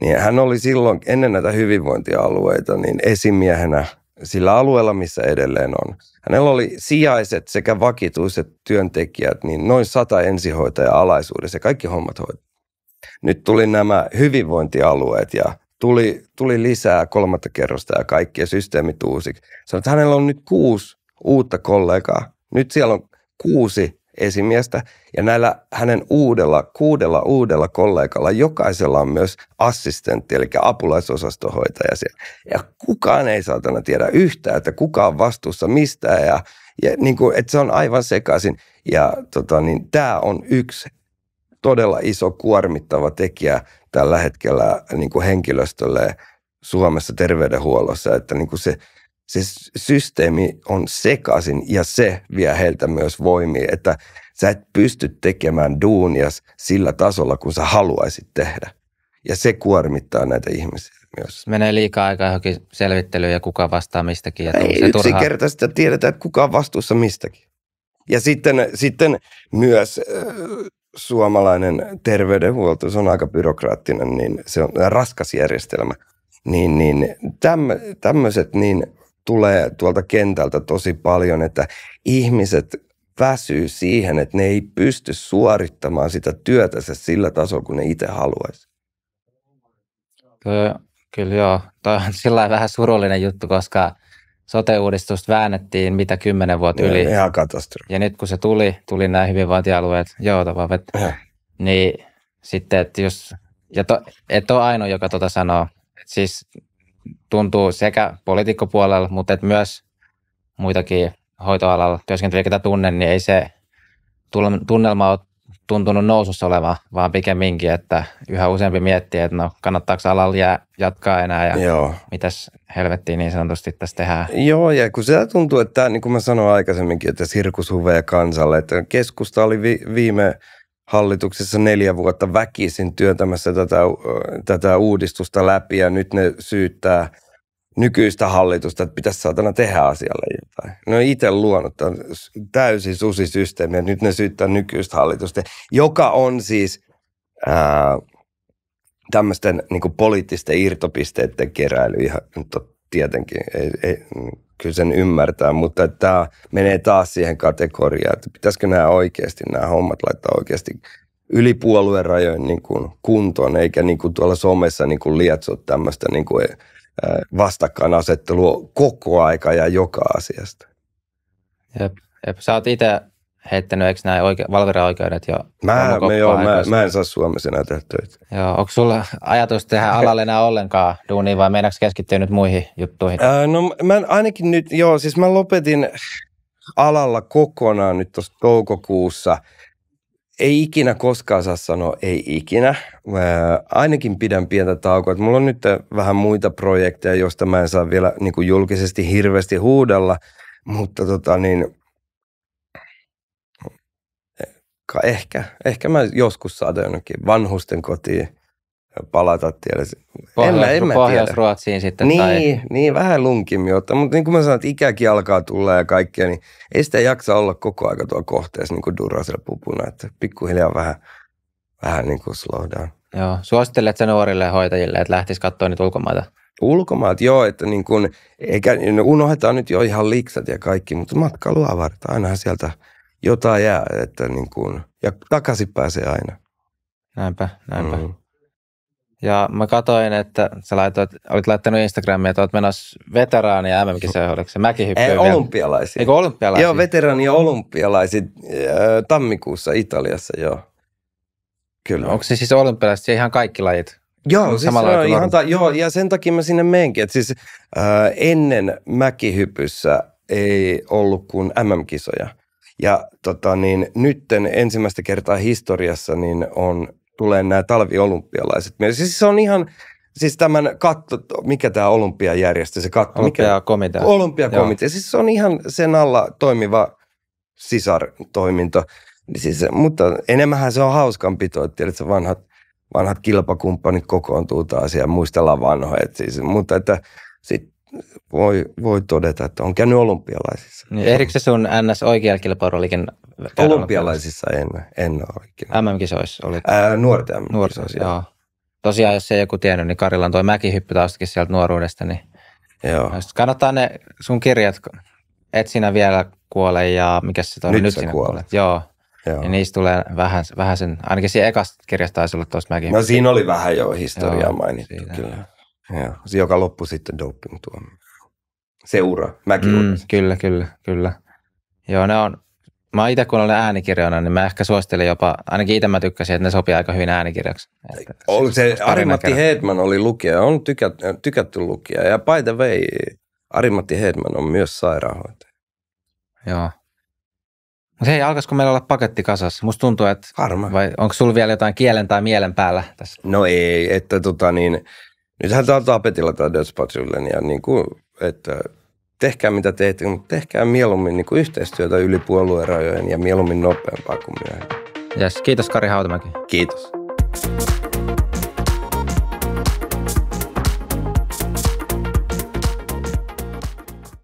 [SPEAKER 2] niin hän oli silloin ennen näitä hyvinvointialueita niin esimiehenä sillä alueella, missä edelleen on. Hänellä oli sijaiset sekä vakituiset työntekijät, niin noin sata ensihoitajaa alaisuudessa ja kaikki hommat hoitaa. Nyt tuli nämä hyvinvointialueet ja tuli, tuli lisää kolmatta kerrosta ja kaikkia systeemit uusiksi. Sanoin, että hänellä on nyt kuusi uutta kollegaa. Nyt siellä on kuusi esimiestä ja näillä hänen uudella, kuudella uudella kollegalla jokaisella on myös assistentti, eli apulaisosastohoitaja siellä. Ja kukaan ei saatana tiedä yhtään, että kuka on vastuussa mistään ja, ja niin kuin, että se on aivan sekaisin. Ja tota, niin, tämä on yksi todella iso kuormittava tekijä tällä hetkellä niin kuin henkilöstölle Suomessa terveydenhuollossa, että niin kuin se, se systeemi on sekaisin ja se vie heiltä myös voimia, että sä et pysty tekemään duunias sillä tasolla, kun sä haluaisit tehdä. Ja se kuormittaa näitä ihmisiä myös.
[SPEAKER 1] Menee liikaa aikaa johonkin selvittelyyn ja kuka vastaa mistäkin. Ja
[SPEAKER 2] Ei yksinkertaisesti tiedetään, että kuka on vastuussa mistäkin. Ja sitten, sitten myös äh, suomalainen terveydenhuolto, se on aika byrokraattinen, niin se on raskas järjestelmä. Niin, niin tämmöiset niin tulee tuolta kentältä tosi paljon, että ihmiset väsyy siihen, että ne ei pysty suorittamaan sitä työtänsä sillä tasolla, kun ne itse haluaisi.
[SPEAKER 1] Kyllä, kyllä joo. Toi on sillä vähän surullinen juttu, koska sote-uudistusta väännettiin mitä kymmenen vuotta yli.
[SPEAKER 2] Ihan katastrofi.
[SPEAKER 1] Ja nyt kun se tuli, tuli nämä hyvinvointialueet, joo, tapavet, niin sitten, että jos, ja to, et ole ainoa, joka tuota sanoo, siis tuntuu sekä poliitikkopuolella, mutta et myös muitakin hoitoalalla työskentelyä, ketä tunnen, niin ei se tunnelma ole tuntunut nousussa oleva, vaan pikemminkin, että yhä useampi miettii, että no kannattaako alalla jää, jatkaa enää ja Joo. mitäs helvettiin niin sanotusti tässä tehdään.
[SPEAKER 2] Joo, ja kun se tuntuu, että niin kuin mä sanoin aikaisemminkin, että sirkushuveja kansalle, että keskusta oli vi- viime hallituksessa neljä vuotta väkisin työtämässä tätä, tätä uudistusta läpi ja nyt ne syyttää – nykyistä hallitusta, että pitäisi saatana tehdä asialle jotain. Ne on itse luonut tämän täysin susisysteemi ja nyt ne syyttää nykyistä hallitusta, joka on siis ää, tämmöisten niin poliittisten irtopisteiden keräily ihan tietenkin, ei, ei, kyllä sen ymmärtää, mutta tämä menee taas siihen kategoriaan, että pitäisikö nämä oikeasti, nämä hommat laittaa oikeasti yli puolueen rajojen niin kuin kuntoon, eikä niin kuin tuolla somessa niin kuin lietsoa tämmöistä niin kuin vastakkainasettelua koko aika ja joka asiasta.
[SPEAKER 1] Jep, jep. Sä oot itse heittänyt, eikö näin oike- Valviran oikeudet jo?
[SPEAKER 2] Mä, me joo, mä, mä, en saa Suomessa enää tehdä töitä.
[SPEAKER 1] Joo, onko sulla ajatus tehdä alalle enää ollenkaan duunia vai meinaatko keskittyä nyt muihin juttuihin?
[SPEAKER 2] Ää, no mä ainakin nyt, joo, siis mä lopetin alalla kokonaan nyt tuossa toukokuussa – ei ikinä koskaan saa sanoa ei ikinä. Mä ainakin pidän pientä taukoa. Mulla on nyt vähän muita projekteja, joista mä en saa vielä niin julkisesti hirveästi huudella, mutta tota niin, ehkä, ehkä mä joskus saatan jonnekin vanhusten kotiin palata tiedä.
[SPEAKER 1] Pohjois, en mä, en mä Pohjois-Ruotsiin sitten.
[SPEAKER 2] Niin, tai... niin vähän lunkimmin ottaa, mutta niin kuin mä sanoin, että ikäkin alkaa tulla ja kaikkea, niin ei sitä jaksa olla koko aika tuolla kohteessa niin kuin Durasella pupuna, että pikkuhiljaa vähän, vähän niin kuin slow down.
[SPEAKER 1] Joo, suosittelet sä nuorille hoitajille, että lähtisi katsoa niitä ulkomaita?
[SPEAKER 2] Ulkomaat, joo, että niin kuin, eikä, no unohdetaan nyt jo ihan liksat ja kaikki, mutta matkailu avartaa, ainahan sieltä jotain jää, että niin kuin, ja takaisin pääsee aina.
[SPEAKER 1] Näinpä, näinpä. Mm. Ja mä katsoin, että sä laitoit, olit laittanut Instagramia, että olet menossa veteraani ja MM-kisoihin, oliko se mäkihyppy?
[SPEAKER 2] Ei, olympialaisia.
[SPEAKER 1] Eikö olympialaisia?
[SPEAKER 2] Joo, veteraani ja olympialaiset äh, tammikuussa Italiassa, joo.
[SPEAKER 1] Kyllä. Onko se siis olympialaiset ihan kaikki lajit?
[SPEAKER 2] Joo, siis on ihan ta- joo, ja sen takia mä sinne menenkin, että siis äh, ennen mäkihypyssä ei ollut kuin MM-kisoja. Ja tota, niin, nytten ensimmäistä kertaa historiassa niin on tulee nämä talviolympialaiset. Siis se on ihan, siis tämän katto, mikä tämä olympiajärjestö, se katto.
[SPEAKER 1] Olympiakomitea.
[SPEAKER 2] Olympiakomitea. Siis se on ihan sen alla toimiva sisartoiminto. Siis, mutta enemmän se on hauskanpito, että tiedät, vanhat, vanhat kilpakumppanit kokoontuu taas ja muistellaan vanhoja. Siis, mutta että sit voi, voi todeta, että on käynyt olympialaisissa.
[SPEAKER 1] Niin, ehdikö se sun NS oikealla kilpailulikin?
[SPEAKER 2] Olympialaisissa en, en ole ikinä.
[SPEAKER 1] MM-kisoissa oli?
[SPEAKER 2] Ää, nuorten MM-kisoissa,
[SPEAKER 1] joo. Tosiaan, jos ei joku tiennyt, niin Karilla on tuo mäkihyppy taustakin sieltä nuoruudesta, niin
[SPEAKER 2] Joo.
[SPEAKER 1] Kannattaa ne sun kirjat, et sinä vielä kuole ja mikä se on?
[SPEAKER 2] Nyt
[SPEAKER 1] Nyt sinä
[SPEAKER 2] kuolet.
[SPEAKER 1] kuolet. Joo.
[SPEAKER 2] Joo.
[SPEAKER 1] Ja niistä tulee vähän, vähän sen, ainakin siinä ekasta kirjasta taisi olla tuossa mäkin.
[SPEAKER 2] No siinä oli vähän jo historiaa mainittu
[SPEAKER 1] siinä.
[SPEAKER 2] kyllä. Joo. Se, joka loppui sitten doping tuomio. Seura, mäkin Mm,
[SPEAKER 1] kyllä, kyllä, kyllä. Joo, ne on, mä itse kun olen äänikirjoina, niin mä ehkä suosittelen jopa, ainakin itse mä tykkäsin, että ne sopii aika hyvin äänikirjaksi. Että
[SPEAKER 2] Oli se,
[SPEAKER 1] tarina
[SPEAKER 2] Ari-Matti
[SPEAKER 1] kerran.
[SPEAKER 2] Hedman oli lukija, on tykät, tykätty lukija. Ja by the way, Ari-Matti Hedman on myös sairaanhoitaja.
[SPEAKER 1] Joo. Mutta hei, alkaisiko meillä olla paketti kasassa? Musta tuntuu, että
[SPEAKER 2] Varmaan.
[SPEAKER 1] vai onko sulla vielä jotain kielen tai mielen päällä tässä?
[SPEAKER 2] No ei, että tota niin, nythän tämä on tapetilla tämä Dutch Patrollen ja niin kuin, että tehkää mitä teette, mutta tehkää mieluummin niin kuin yhteistyötä yli puoluerajojen ja mieluummin nopeampaa kuin myöhemmin.
[SPEAKER 1] Yes, kiitos Kari Hautamäki.
[SPEAKER 2] Kiitos.